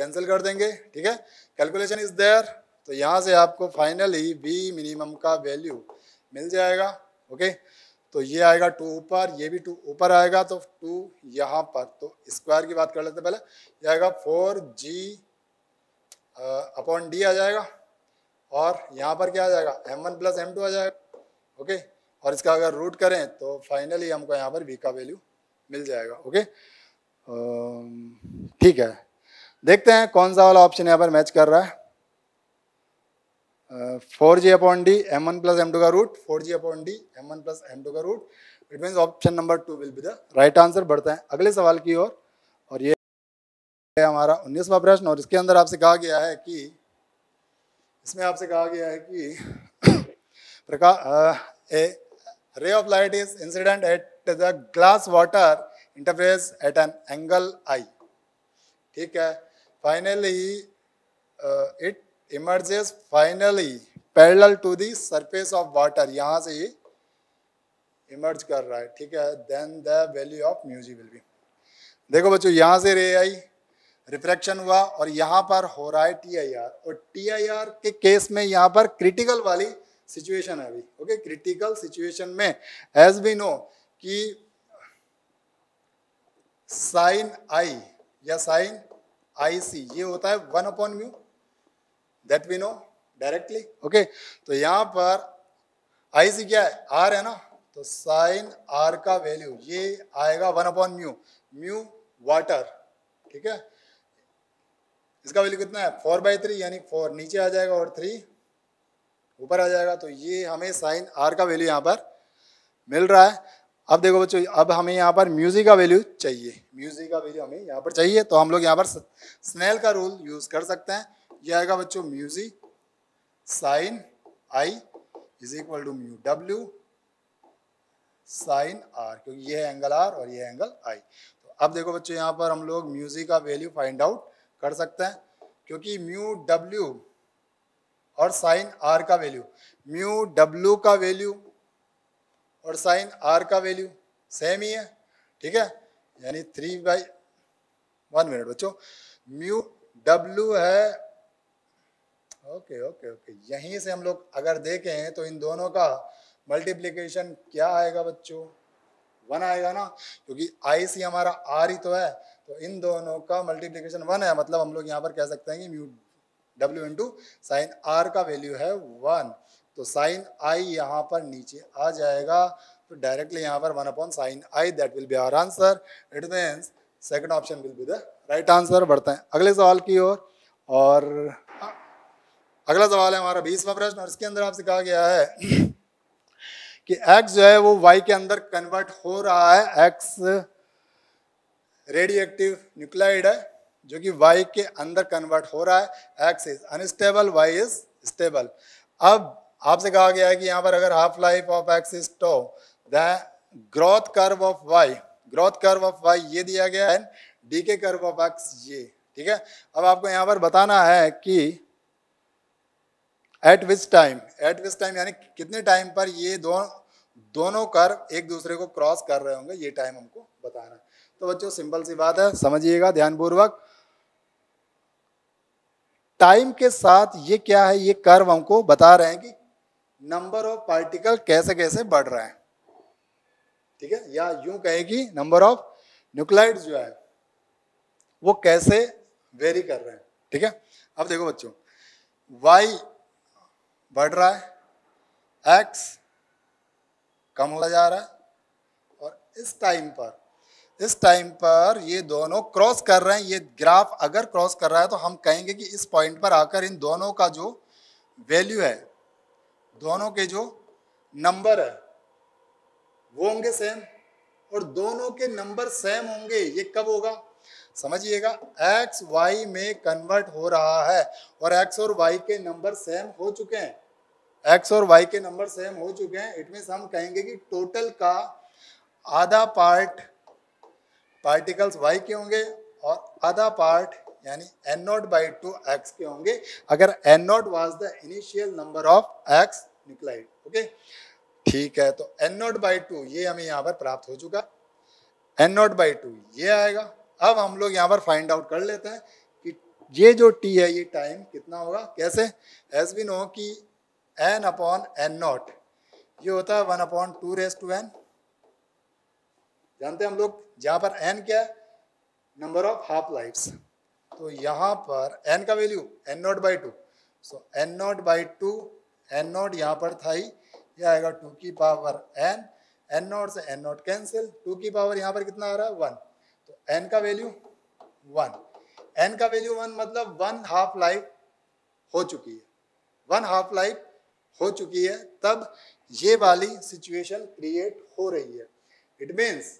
कैंसिल कर देंगे, ठीक है? कैलकुलेशन इज़ देयर तो यहाँ से आपको फाइनली बी मिनिमम का वैल्यू मिल जाएगा ओके तो ये आएगा टू ऊपर, ये भी टू ऊपर आएगा तो टू यहाँ पर तो स्क्वायर की बात कर लेते पहले। ये आएगा फोर जी अपॉन डी आ जाएगा, और यहाँ पर क्या आ जाएगा? M one plus M two आ जाएगा ओके और इसका अगर रूट करें तो फाइनली हमको यहाँ पर वी का वैल्यू मिल जाएगा ओके ठीक है। देखते हैं कौन सा वाला ऑप्शन यहाँ पर मैच कर रहा है। Four G upon D M one plus M two का root four G upon D M one plus M two का root it mean option number two will be the right answer बढ़ता है अगले सवाल की ओर। और, ये हमारा उन्नीसवा प्रश्न और इसके अंदर आपसे कहा गया है कि इसमें आपसे कहा गया है कि प्रकाश ए ray of light is incident at the glass water interface at an angle i. ठीक है? Finally uh, it emerges finally parallel to the surface of water. यहाँ से ये इमर्ज कर रहा है ठीक है? Then the value of mu g will be देखो बच्चों यहाँ से रे आई रिफ्रैक्शन हुआ और यहाँ पर हो रहा है टी आई आर और टी आई आर के केस में यहाँ पर क्रिटिकल वाली सिचुएशन है अभी ओके क्रिटिकल सिचुएशन में एज बी नो कि साइन आई या साइन आई सी ये होता है one upon mu that we know directly okay तो यहाँ पर आई सी क्या है? आर है ना? तो साइन आर का वैल्यू ये आएगा one upon mu mu water ठीक है? इसका वैल्यू कितना है? फोर बाई थ्री यानी फोर नीचे आ जाएगा और थ्री ऊपर आ जाएगा। तो ये हमें साइन आर का वैल्यू यहाँ पर मिल रहा है। अब देखो बच्चों, अब हमें यहाँ पर म्यूज़िक का वैल्यू चाहिए। म्यूज़िक का वैल्यू हमें यहाँ पर चाहिए तो हम लोग यहाँ पर स्नेल का रूल यूज़ कर सकते हैं। ये आएगा बच्चों mu g sine I is equal to mu W sine R क्योंकि ये एंगल आर और ये एंगल आई तो अब देखो बच्चों, यहाँ पर हम लोग म्यूज़िक का वैल्यू फाइंड आउट कर सकते हैं, क्योंकि म्यू डब्ल्यू और साइन आर का वैल्यू म्यू डब्ल्यू का वैल्यू और साइन आर का वैल्यू सेम ही है, ठीक है? यानी थ्री बाई वन मिनट बच्चों। म्यू डब्ल्यू है ओके ओके ओके यहीं से हम लोग अगर देखें तो इन दोनों का मल्टीप्लीकेशन क्या आएगा बच्चों? वन आएगा ना? क्योंकि आई सी हमारा आर ही तो है तो इन दोनों का मल्टीप्लीकेशन वन है। मतलब हम लोग यहाँ पर कह सकते हैं कि mu W into sine r का वैल्यू है वन तो साइन आई यहाँ पर नीचे आ जाएगा तो डायरेक्टली यहाँ पर one upon sine i that will be our answer it means second option will be the right answer बढ़ते हैं अगले सवाल की ओर और, और अगला सवाल है हमारा बीसवा प्रश्न और इसके अंदर आपसे कहा गया है कि x जो है वो y के अंदर कन्वर्ट हो रहा है। X रेडियो एक्टिव न्यूक्लाइड है जो कि y के अंदर कन्वर्ट हो रहा है। X is unstable y is stable अब आपसे कहा गया है कि यहाँ पर अगर half life of x is to the growth curve of y growth curve of y ये दिया गया है डी के कर्व ऑफ़ x ये ठीक है? अब आपको यहाँ पर बताना है कि at which time at which time यानी कितने टाइम पर ये दो, दोनों कर्व एक दूसरे को क्रॉस कर रहे होंगे ये टाइम हमको बताना है। तो बच्चों सिंपल सी बात है समझिएगा ध्यानपूर्वक। टाइम के साथ ये क्या है ये कर्व हमको बता रहे हैं कि नंबर ऑफ़ पार्टिकल कैसे कैसे बढ़ रहा है। ठीक है? या यूँ कहे कि नंबर ऑफ़ न्यूक्लाइड जो है, वो कैसे वेरी कर रहे हैं। ठीक है? अब देखो बच्चों वाई बढ़ रहा है एक्स कम होता जा रहा है, और इस टाइम पर, इस टाइम पर ये दोनों क्रॉस कर रहे हैं। ये ग्राफ अगर क्रॉस कर रहा है तो हम कहेंगे कि इस पॉइंट पर आकर इन दोनों का जो वैल्यू है दोनों के जो नंबर है, वो होंगे सेम और दोनों के नंबर सेम होंगे, ये कब होगा? समझिएगा, x, y में कन्वर्ट हो रहा है और x और y के नंबर सेम हो चुके हैं। x और y के नंबर सेम हो चुके हैं इट मीन हम कहेंगे कि टोटल का आधा पार्ट पार्टिकल्स वाई के होंगे और आधा पार्ट यानी N naught by two X के होंगे। अगर N naught was the initial number of X nuclide okay ठीक है तो एन नॉट बाई टू ये हमें यहाँ पर प्राप्त हो चुका। एन नॉट बाई टू ये आएगा। अब हम लोग यहाँ पर फाइंड आउट कर लेते हैं कि ये जो टी है, ये टाइम कितना होगा, कैसे? एज बी नो कि एन अपॉन एन नॉट ये होता है one upon two raise to N जानते हैं हम लोग, जहाँ पर एन क्या है? नंबर ऑफ़ हाफ़ लाइफ्स तो यहाँ पर एन का value N naught by two so N naught by two N naught यहाँ पर था ही ये आएगा टू की पावर एन एन नॉट से एन नॉट कैंसिल टू की पावर यहाँ पर कितना आ रहा है? वन तो एन का वैल्यू वन एन का वैल्यू वन मतलब वन हाफ़ लाइफ हो चुकी है. वन हाफ़ लाइफ हो चुकी है, तब ये वाली सिचुएशन क्रिएट हो रही है. इट मीन्स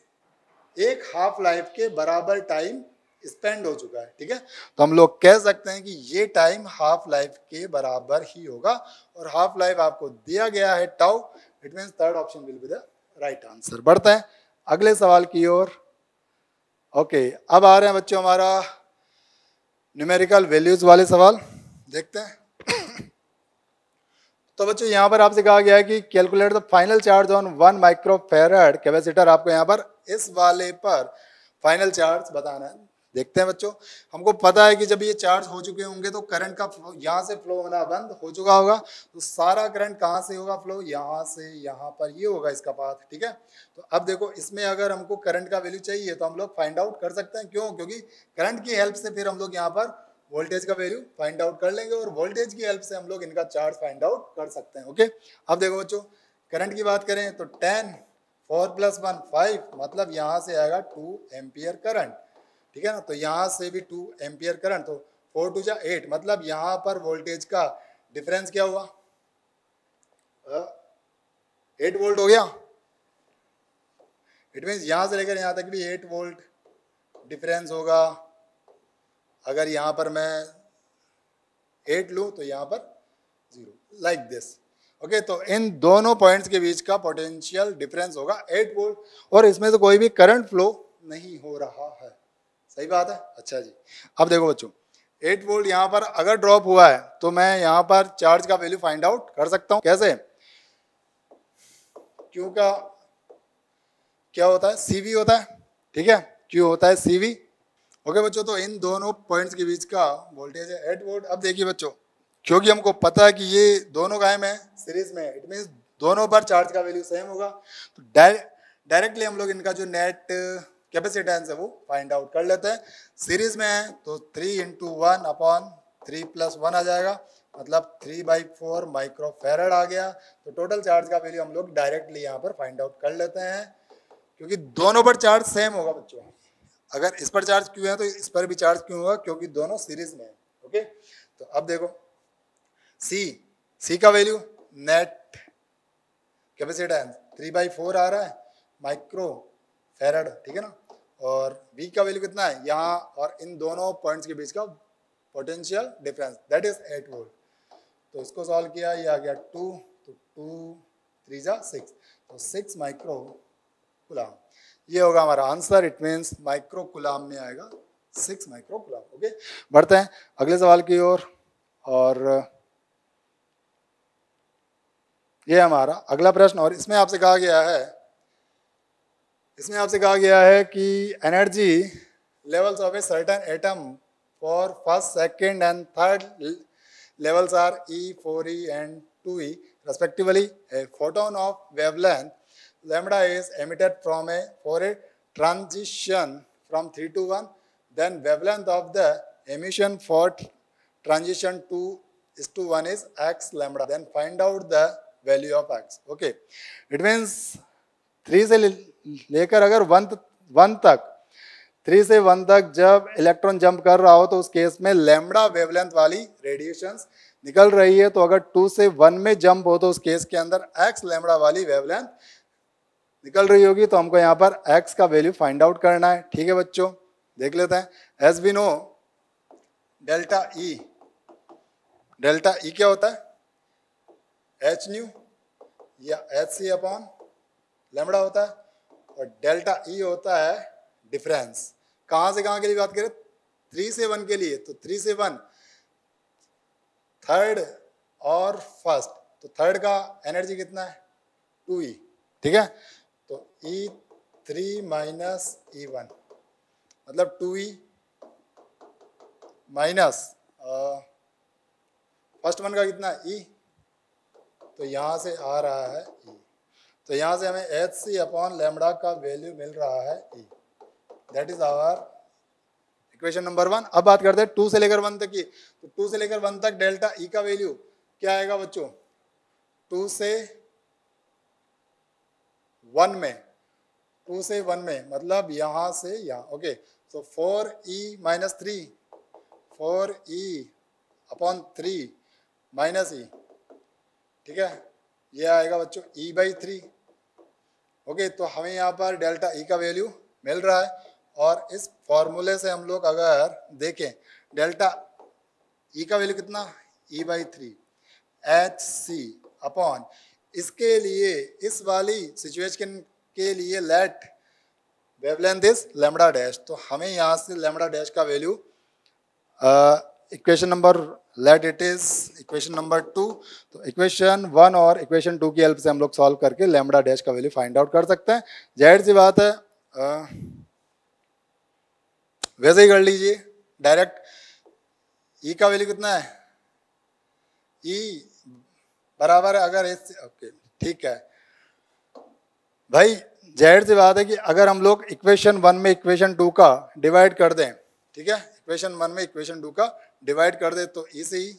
एक हाफ़ लाइफ के बराबर टाइम स्पेंड हो चुका है, ठीक है? तो हम लोग कह सकते हैं कि ये टाइम हाफ़ लाइफ के बराबर ही होगा और हाफ़ लाइफ आपको दिया गया है tau it mean third option will be the right answer बढ़ते हैं अगले सवाल की ओर। ओके अब आ रहे हैं बच्चों हमारा न्यूमेरिकल वैल्यूज़ वाले सवाल। देखते हैं। तो बच्चों, यहाँ पर आपसे कहा गया है कि calculate the final charge on one microfarad capacitor आपको यहाँ पर इस वाले पर फाइनल चार्ज बताना है। देखते हैं बच्चों। हमको पता है कि जब ये चार्ज हो चुके होंगे तो करंट का यहाँ से फ्लो होना बंद हो चुका होगा। तो सारा करंट कहाँ से होगा फ्लो यहाँ से, यहाँ पर ये होगा इसका पाथ ठीक है? तो अब देखो, इसमें अगर हमको करंट का वैल्यू चाहिए तो हम लोग फाइंड आउट कर सकते हैं। क्यों? क्योंकि करंट की हेल्प से फिर हम लोग यहाँ पर वोल्टेज का वैल्यू फाइंड आउट कर लेंगे और वोल्टेज की हेल्प से हम लोग इनका चार्ज फाइंड आउट कर सकते हैं ओके अब देखो बच्चों करंट की बात करें तो ten four plus one five मतलब यहाँ से आएगा टू एम्पियर करंट ठीक है ना? तो यहाँ से भी टू एम्पियर करंट तो फोर टू जा एट मतलब यहाँ पर वोल्टेज का डिफरेंस क्या हुआ? एट वोल्ट हो गया। इट मीन्स यहाँ से लेकर यहाँ तक भी एट वोल्ट डिफरेंस होगा। अगर यहाँ पर मैं एट लूँ तो यहाँ पर ज़ीरो लाइक दिस ओके तो इन दोनों पॉइंट्स के बीच का पोटेंशियल डिफरेंस होगा एट वोल्ट और इसमें तो कोई भी करंट फ्लो नहीं हो रहा है। सही बात है? अच्छा जी। अब देखो बच्चों एट वोल्ट यहाँ पर अगर ड्रॉप हुआ है तो मैं यहाँ पर चार्ज का वैल्यू फाइंड आउट कर सकता हूँ। कैसे? क्यू का क्या होता है? सीवी होता है। ठीक है? क्यू होता है सीवी ओके बच्चों तो इन दोनों पॉइंट्स के बीच का वोल्टेज है एट वोल्ट अब देखिए बच्चों, क्योंकि हमको पता है कि ये दोनों कायम है सीरीज़ में इट मीन दोनों पर चार्ज का वैल्यू सेम होगा। तो डायरेक्टली हम लोग इनका जो नेट कैपेसिटेंस है वो फाइंड आउट कर लेते हैं। सीरीज़ में है तो three into one upon three plus one आ जाएगा। मतलब three by four micro farad आ गया। तो टोटल चार्ज का वैल्यू हम लोग डायरेक्टली यहाँ पर फाइंड आउट कर लेते हैं। क्योंकि दोनों पर चार्ज सेम होगा बच्चों। अगर इस पर चार्ज क्यों है तो इस पर भी चार्ज क्यों होगा? क्योंकि दोनों सीरीज़ में है ओके तो अब देखो सी सी का value net capacitance three by four आ रहा है माइक्रो फेरड ठीक है ना? और वी का वैल्यू कितना है? यहाँ और इन दोनों पॉइंट्स के बीच का potential difference that is eight volt तो इसको सॉल्व किया ये आ गया टू तो टू थ्री जा सिक्स तो सिक्स माइक्रो कुलाम ये होगा हमारा answer it means micro coulomb में आएगा सिक्स माइक्रो कुलाम ओके बढ़ते हैं अगले सवाल की ओर. और, और ये हमारा अगला प्रश्न. और इसमें आपसे कहा गया है इसमें आपसे कहा गया है कि energy levels of a certain atom for first second and third levels are E four E and two E respectively a photon of wavelength lambda is emitted from a for a transition from three to one then wavelength of the emission for transition two is to one is X lambda then find out the value of X okay it means 3 से लेकर अगर वन वन तक, थ्री से वन तक जब इलेक्ट्रॉन जंप कर रहा हो तो उस केस में लेमड़ा वेवलेंथ वाली रेडिएशन निकल रही है। तो अगर टू से वन में जंप हो तो उस केस के अंदर एक्स लेमड़ा वाली वेवलेंथ निकल रही होगी। तो हमको यहाँ पर एक्स का वैल्यू फाइंड आउट करना है। ठीक है बच्चों, देख लेते हैं। As we know delta E delta E क्या होता है? एच न्यू या एच सी अपॉन लेमड़ा होता है और डेल्टा ई होता है डिफरेंस। कहाँ से कहाँ के लिए बात करें? थ्री से वन के लिए। तो थ्री से वन, थर्ड और फ़र्स्ट। तो थर्ड का एनर्जी कितना है? Two E. ठीक है? तो E three minus E one. मतलब two E minus first one का कितना? ई? तो यहाँ से आ रहा है ई. तो यहाँ से हमें एच सी अपॉन लेमड़ा का वैल्यू मिल रहा है E that is our equation number one अब बात करते हैं टू से लेकर वन तक की। तो टू से लेकर वन तक डेल्टा ई e का वैल्यू क्या आएगा बच्चों? टू से वन में। टू से वन में मतलब यहाँ से यहाँ। ओके तो four E minus three four E upon three minus E ठीक है? ये आएगा बच्चों ई बाई थ्री ओके तो हमें यहाँ पर डेल्टा e का वैल्यू मिल रहा है और इस फॉर्मूले से हम लोग अगर देखें डेल्टा ई का वैल्यू कितना? E by three H C upon इसके लिए, इस वाली सिचुएशन के लिए let wavelength is lambda dash तो हमें यहाँ से लेमडा डैश का value equation number let it is equation number two तो इक्वेशन वन और इक्वेशन टू की हेल्प से हम लोग सॉल्व करके लेमडा डैश का वैल्यू फाइंड आउट कर सकते हैं। ज़ाहिर सी बात है आ, वैसे ही कर लीजिए डायरेक्ट ई e का वैल्यू कितना है? ई e बराबर अगर इस ओके ठीक है। भाई ज़ाहिर सी बात है कि अगर हम लोग इक्वेशन वन में इक्वेशन टू का डिवाइड कर दें ठीक है? इक्वेशन वन में इक्वेशन टू का डिवाइड कर दे तो ई से ही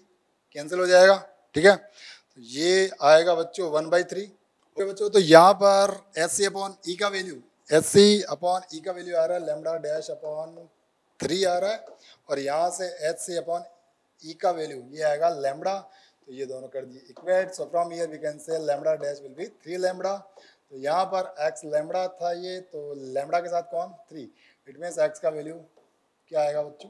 कैंसिल हो जाएगा, ठीक है? तो ये आएगा बच्चों वन बाई थ्री ओके बच्चों तो यहाँ पर एस सी अपॉन ई का value as C upon E का वैल्यू आ रहा है लेमडा डैश अपॉन थ्री आ रहा है, और यहाँ से एच सी अपॉन ई का वैल्यू ये आएगा लेमडा तो ये दोनों कर दिए equate so from here we can say lambda dash will be three lambda तो यहाँ पर एक्स लेमडा था ये तो लेमडा के साथ कौन? थ्री इट मीन्स एक्स का वैल्यू क्या आएगा बच्चों?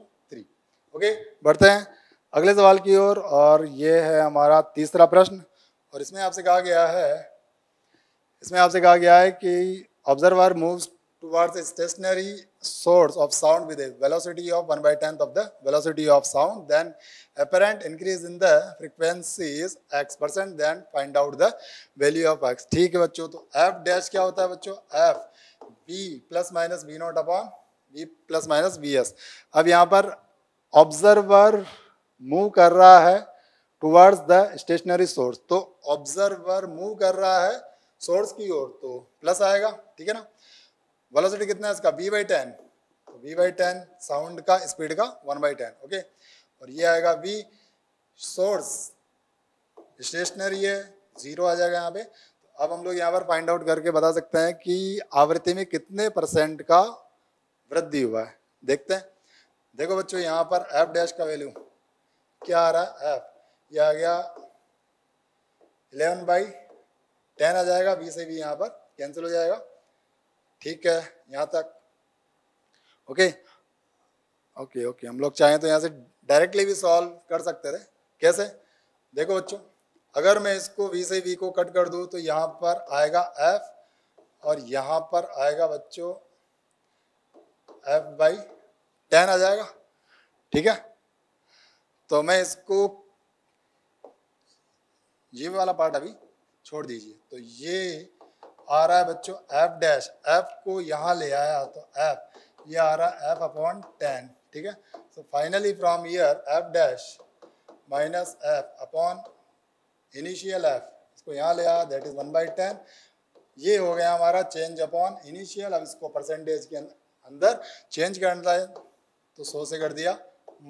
ओके बढ़ते हैं अगले सवाल की ओर और, और ये है हमारा तीसरा प्रश्न और इसमें आपसे कहा गया है इसमें आपसे कहा गया है कि observer moves towards stationary source of sound with velocity of one by tenth of the velocity of sound then apparent increase in the frequency is X percent then find out the value of X ठीक है बच्चों तो एफ़ डैश क्या होता है बच्चों? F V plus minus V naught upon V plus minus V S अब यहाँ पर ऑब्जर्वर मूव कर रहा है टुवर्ड्स द स्टेशनरी सोर्स तो ऑब्जर्वर मूव कर रहा है सोर्स की ओर तो प्लस आएगा, ठीक है ना? वेलोसिटी कितना है इसका? V by ten v by ten sound का स्पीड का वन बाई टेन ओके और ये आएगा v सोर्स स्टेशनरी है ज़ीरो आ जाएगा यहाँ पे। तो अब हम लोग यहाँ पर फाइंड आउट करके बता सकते हैं कि आवृत्ति में कितने परसेंट का वृद्धि हुआ है। देखते हैं। देखो बच्चों, यहाँ पर एफ़ डैश का वैल्यू क्या आ रहा है? एफ़ ये आ गया इलेवन बाई टेन आ जाएगा बी से भी यहाँ पर कैंसिल हो जाएगा। ठीक है, यहाँ तक। ओके ओके ओके हम लोग चाहें तो यहाँ से डायरेक्टली भी सॉल्व कर सकते थे कैसे? देखो बच्चों, अगर मैं इसको वी से वी को कट कर दूँ तो यहाँ पर आएगा एफ़ और यहाँ पर आएगा बच्चों एफ़ बाई टेन आ जाएगा। ठीक है? तो मैं इसको ये वाला पार्ट अभी छोड़ दीजिए। तो ये आ रहा है बच्चों एफ़ डैश एफ़ को यहाँ ले आया तो एफ़ ये आ रहा है एफ़ अपॉन टेन ठीक है? So finally from here F dash minus F upon initial F इसको यहाँ ले आया that is one by ten ये हो गया हमारा चेंज अपॉन इनिशियल अब इसको परसेंटेज के अंदर चेंज करना है। तो सौ से कर दिया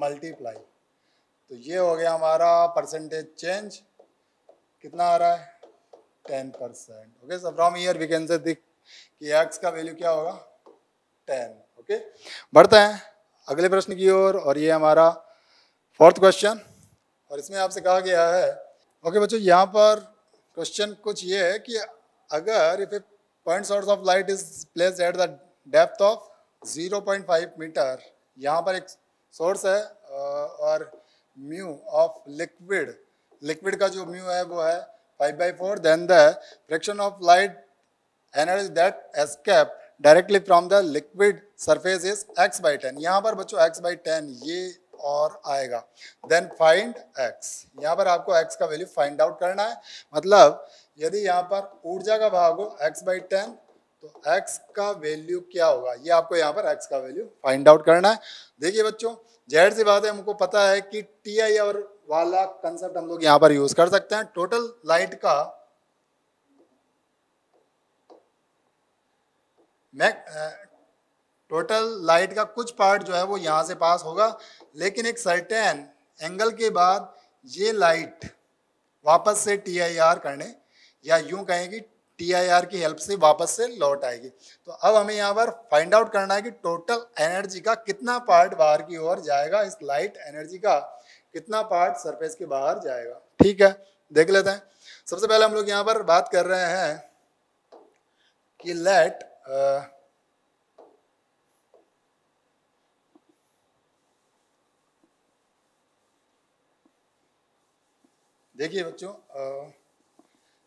मल्टीप्लाई तो ये हो गया हमारा परसेंटेज चेंज कितना आ रहा है? Ten percent okay so from here we can say दिख कि एक्स का वैल्यू क्या होगा? टेन ओके बढ़ते हैं अगले प्रश्न की ओर और, और ये हमारा फोर्थ क्वेश्चन और इसमें आपसे कहा गया है ओके बच्चों यहाँ पर क्वेश्चन कुछ ये है कि अगर if a point source of light is place at the depth of 0.5 meter यहाँ पर एक सोर्स है और म्यू ऑफ़ लिक्विड लिक्विड का जो म्यू है वो है five by four then the fraction of light energy that escape directly from the liquid surface is X by ten यहाँ पर बच्चों एक्स बाई टेन ये और आएगा। देन फाइंड एक्स यहाँ पर आपको एक्स का वैल्यू फाइंड आउट करना है। मतलब यदि यहाँ पर ऊर्जा का भाग हो एक्स बाई टेन तो x का वैल्यू क्या होगा? ये आपको यहाँ पर x का वैल्यू फाइंड आउट करना है। देखिए बच्चों, जहर सी बात है, हमको पता है कि टी आई और वाला कंसेप्ट हम लोग यहाँ पर यूज़ कर सकते हैं। टोटल लाइट का टोटल लाइट का कुछ पार्ट जो है वो यहाँ से पास होगा। लेकिन एक सर्टेन एंगल के बाद ये लाइट वापस से टी आई आर करने या यूँ कहें कि टी आई आर की हेल्प से वापस से लौट आएगी। तो अब हमें यहाँ पर फाइंड आउट करना है कि टोटल एनर्जी का कितना पार्ट बाहर की ओर जाएगा, इस लाइट एनर्जी का कितना पार्ट सरफेस के बाहर जाएगा। ठीक है? देख लेते हैं। सबसे पहले हम लोग यहाँ पर बात कर रहे हैं कि लेट देखिए बच्चों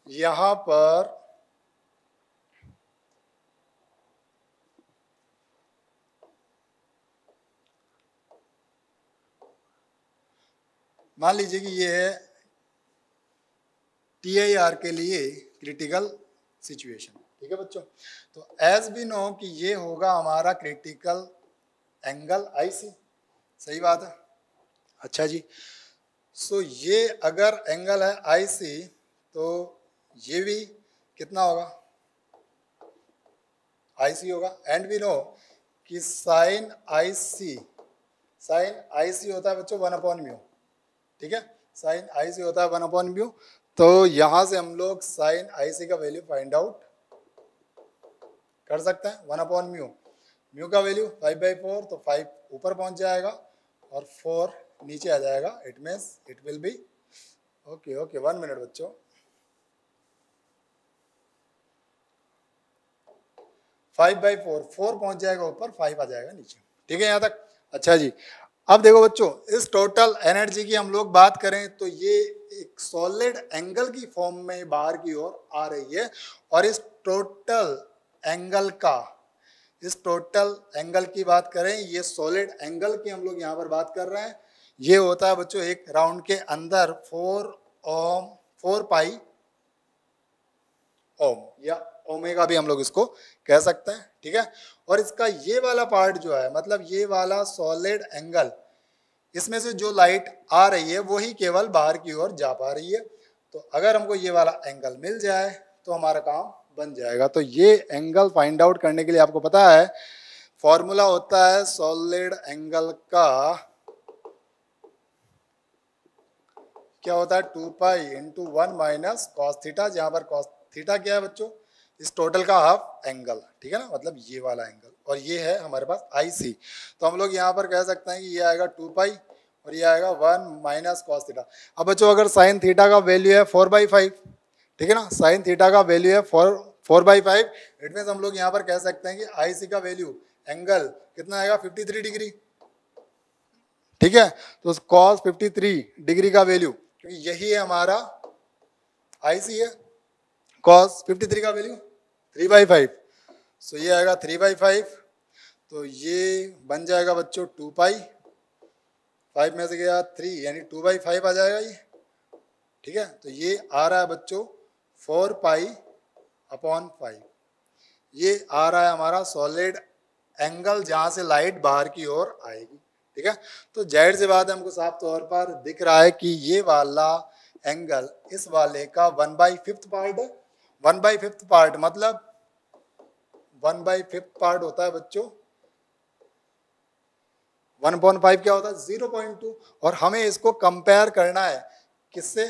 यहाँ पर मान लीजिए कि ये है टी आई आर के लिए क्रिटिकल सिचुएशन ठीक है बच्चों? तो एज बी नो कि ये होगा हमारा क्रिटिकल एंगल आई सी सही बात है? अच्छा जी। सो ये अगर एंगल है आई सी तो ये भी कितना होगा? आई सी होगा। एंड वी नो कि sine I C sine I C होता है बच्चों वन अपॉन म्यू ठीक है? साइन आई सी होता है वन अपॉन म्यू तो यहाँ से हम लोग साइन आई सी का वैल्यू फाइंड आउट कर सकते हैं वन अपॉन म्यू म्यू का वैल्यू फाइव बाई फोर तो फाइव ऊपर पहुँच जाएगा और फोर नीचे आ जाएगा. It means it will be okay okay one minute बच्चों. फाइव बाई फोर फोर पहुँच जाएगा ऊपर फाइव आ जाएगा नीचे. ठीक है यहाँ तक? अच्छा जी. अब देखो बच्चों, इस टोटल एनर्जी की हम लोग बात करें तो ये एक सॉलिड एंगल की फॉर्म में बाहर की ओर आ रही है और इस टोटल एंगल का, इस टोटल एंगल की बात करें, ये सॉलिड एंगल की हम लोग यहाँ पर बात कर रहे हैं। ये होता है बच्चों एक राउंड के अंदर फोर ओम फोर पाई ओम या ओमेगा भी हम लोग इसको कह सकते हैं, ठीक है? और इसका ये वाला पार्ट जो है मतलब ये वाला सॉलिड एंगल इसमें से जो लाइट आ रही है वही केवल बाहर की ओर जा पा रही है। तो अगर हमको ये वाला एंगल मिल जाए तो हमारा काम बन जाएगा। तो ये एंगल फाइंड आउट करने के लिए आपको पता है फॉर्मूला होता है सॉलिड एंगल का क्या होता है? Two pi into one minus cos theta जहाँ पर कॉस थीटा क्या है बच्चों? इस टोटल का हाफ़ एंगल ठीक है ना? मतलब ये वाला एंगल और ये है हमारे पास आई सी तो हम लोग यहाँ पर कह सकते हैं कि ये आएगा टू पाई और ये आएगा वन माइनस कॉस थीटा अब बच्चों, अगर साइन थीटा का वैल्यू है फोर बाई फाइव ठीक है ना? साइन थीटा का वैल्यू है four four by five it mean हम लोग यहाँ पर कह सकते हैं कि आई सी का वैल्यू एंगल कितना आएगा? फिफ्टी थ्री डिग्री ठीक है? तो कॉस फिफ्टी थ्री डिग्री का वैल्यू क्योंकि यही है हमारा आई सी है। कॉस फिफ्टी थ्री का value three by five. So ये आएगा थ्री बाई फाइव। तो ये बन जाएगा बच्चों टू पाई। फाइव में से गया थ्री, यानी टू बाई फाइव आ जाएगा ये। ठीक है? तो ये आ रहा है बच्चों फोर पाई अपॉन फाइव। ये आ रहा है हमारा सॉलिड एंगल जहाँ से लाइट बाहर की ओर आएगी। ठीक है? तो ज़ाहिर सी बात हमको साफ़ तौर पर दिख रहा है कि ये वाला एंगल इस वाले का वन बाई फिफ्थ पार्ट है। वन बाई फिफ्थ पार्ट मतलब वन बाई फिफ्थ पार्ट होता है बच्चों। वन पॉइंट फाइव क्या होता है? ज़ीरो पॉइंट टू और हमें इसको कंपेयर करना है। किससे?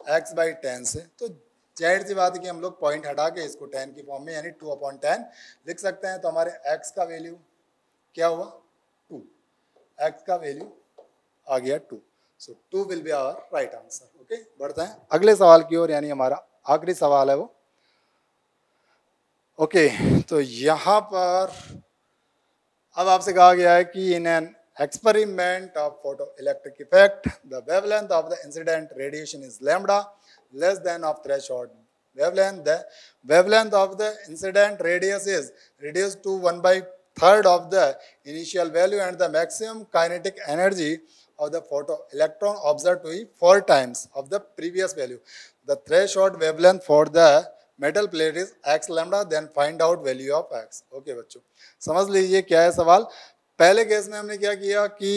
एक्स बाई टेन से। तो ज़ाहिर सी बात है कि हम लोग पॉइंट हटा के इसको टेन की फॉर्म में, यानी टू अपॉइंट टेन लिख सकते हैं। तो हमारे एक्स का वैल्यू क्या हुआ? टू एक्स का वैल्यू आ गया two so two will be our right answer okay बढ़ते हैं। अगले सवाल की ओर, यानी हमारा आखिरी सवाल है वो। ओके तो यहाँ पर अब आपसे कहा गया है कि in an experiment of photo electric effect the wavelength of the incident radiation is lambda less than of thresh wavelength the wavelength of the incident radius is radius to one by third of the initial value and the maximum kinetic energy of the photo electron observe to four times of the previous value The threshold wavelength for the metal plate is X lambda then find out value of X okay बच्चों, समझ लीजिए क्या है सवाल? पहले केस में हमने क्या किया कि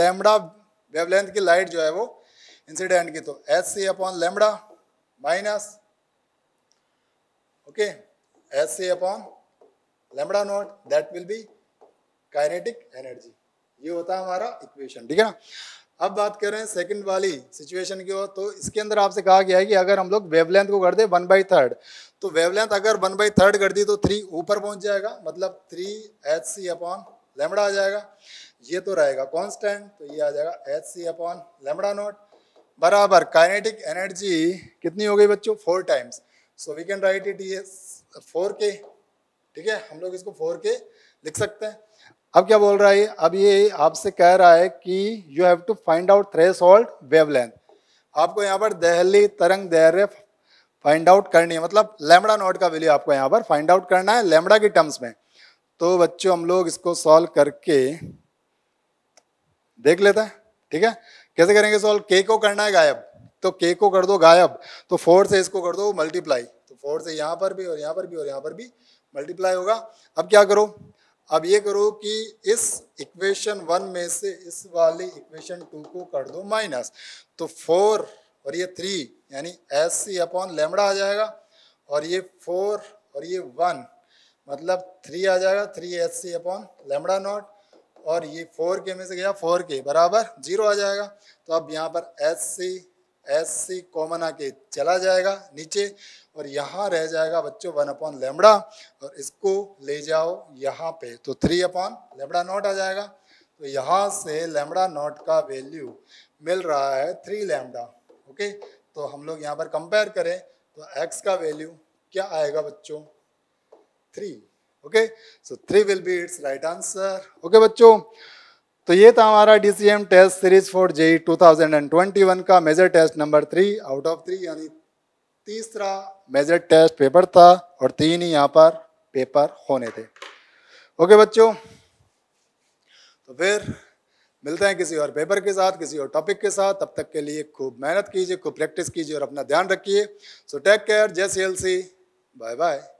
लैमडा वेवलेंथ की लाइट जो है वो इंसिडेंट की तो H C upon lambda minus okay H C upon lambda naught that will be kinetic energy ये होता है हमारा इक्वेशन ठीक है ना? अब बात करें सेकंड वाली सिचुएशन की ओर। तो इसके अंदर आपसे कहा गया है कि अगर हम लोग वेवलेंथ को कर दे वन बाई थर्ड तो वेवलेंथ अगर वन बाई थर्ड कर दी तो थ्री ऊपर पहुँच जाएगा मतलब three H C upon lambda आ जाएगा। ये तो रहेगा कॉन्स्टेंट तो ये आ जाएगा H C upon lambda naught बराबर काइनेटिक एनर्जी कितनी हो गई बच्चों? Four times so we can write it ये फोर के ठीक है? हम लोग इसको फोर के लिख सकते हैं। अब क्या बोल रहा है? अब ये आपसे कह रहा है कि you have to find out threshold wavelength आपको यहाँ पर दहली तरंग दैर्य फाइंड आउट करनी है। मतलब लेमड़ा नोट का वैल्यू आपको यहाँ पर फाइंड आउट करना है लेमड़ा की टर्म्स में। तो बच्चों, हम लोग इसको सॉल्व करके देख लेते हैं, ठीक है? कैसे करेंगे सॉल्व के को करना है गायब। तो के को कर दो गायब। तो फोर से इसको कर दो मल्टीप्लाई तो फोर से यहाँ पर भी और यहाँ पर भी और यहाँ पर भी मल्टीप्लाई होगा। अब क्या करो? अब ये करो कि इस इक्वेशन वन में से इस वाले इक्वेशन टू को कर दो माइनस। तो फोर और ये थ्री, यानी एस सी अपॉन लेमड़ा आ जाएगा। और ये फोर और ये वन मतलब थ्री आ जाएगा, three S C upon lambda naught. और ये फोर के में से गया, फोर के बराबर ज़ीरो आ जाएगा। तो अब यहाँ पर S C S C common आके चला जाएगा नीचे और यहाँ रह जाएगा बच्चों वन अपॉन लेमड़ा और इसको ले जाओ यहाँ पे। तो थ्री अपॉन लेमड़ा नॉट आ जाएगा। तो यहाँ से लेमड़ा नॉट का वैल्यू मिल रहा है थ्री लेमड़ा। ओके तो हम लोग यहाँ पर कंपेयर करें तो एक्स का वैल्यू क्या आएगा बच्चों? Three okay so three will be its right answer okay बच्चों? तो ये था हमारा DCM test series for JEE 2021 का major test number three out of three यानी तीसरा मेजर टेस्ट पेपर था और तीन ही यहाँ पर पेपर होने थे। ओके बच्चों। तो फिर मिलते हैं किसी और पेपर के साथ, किसी और टॉपिक के साथ। तब तक के लिए खूब मेहनत कीजिए, खूब प्रैक्टिस कीजिए और अपना ध्यान रखिए। सो टेक केयर जय C L C bye bye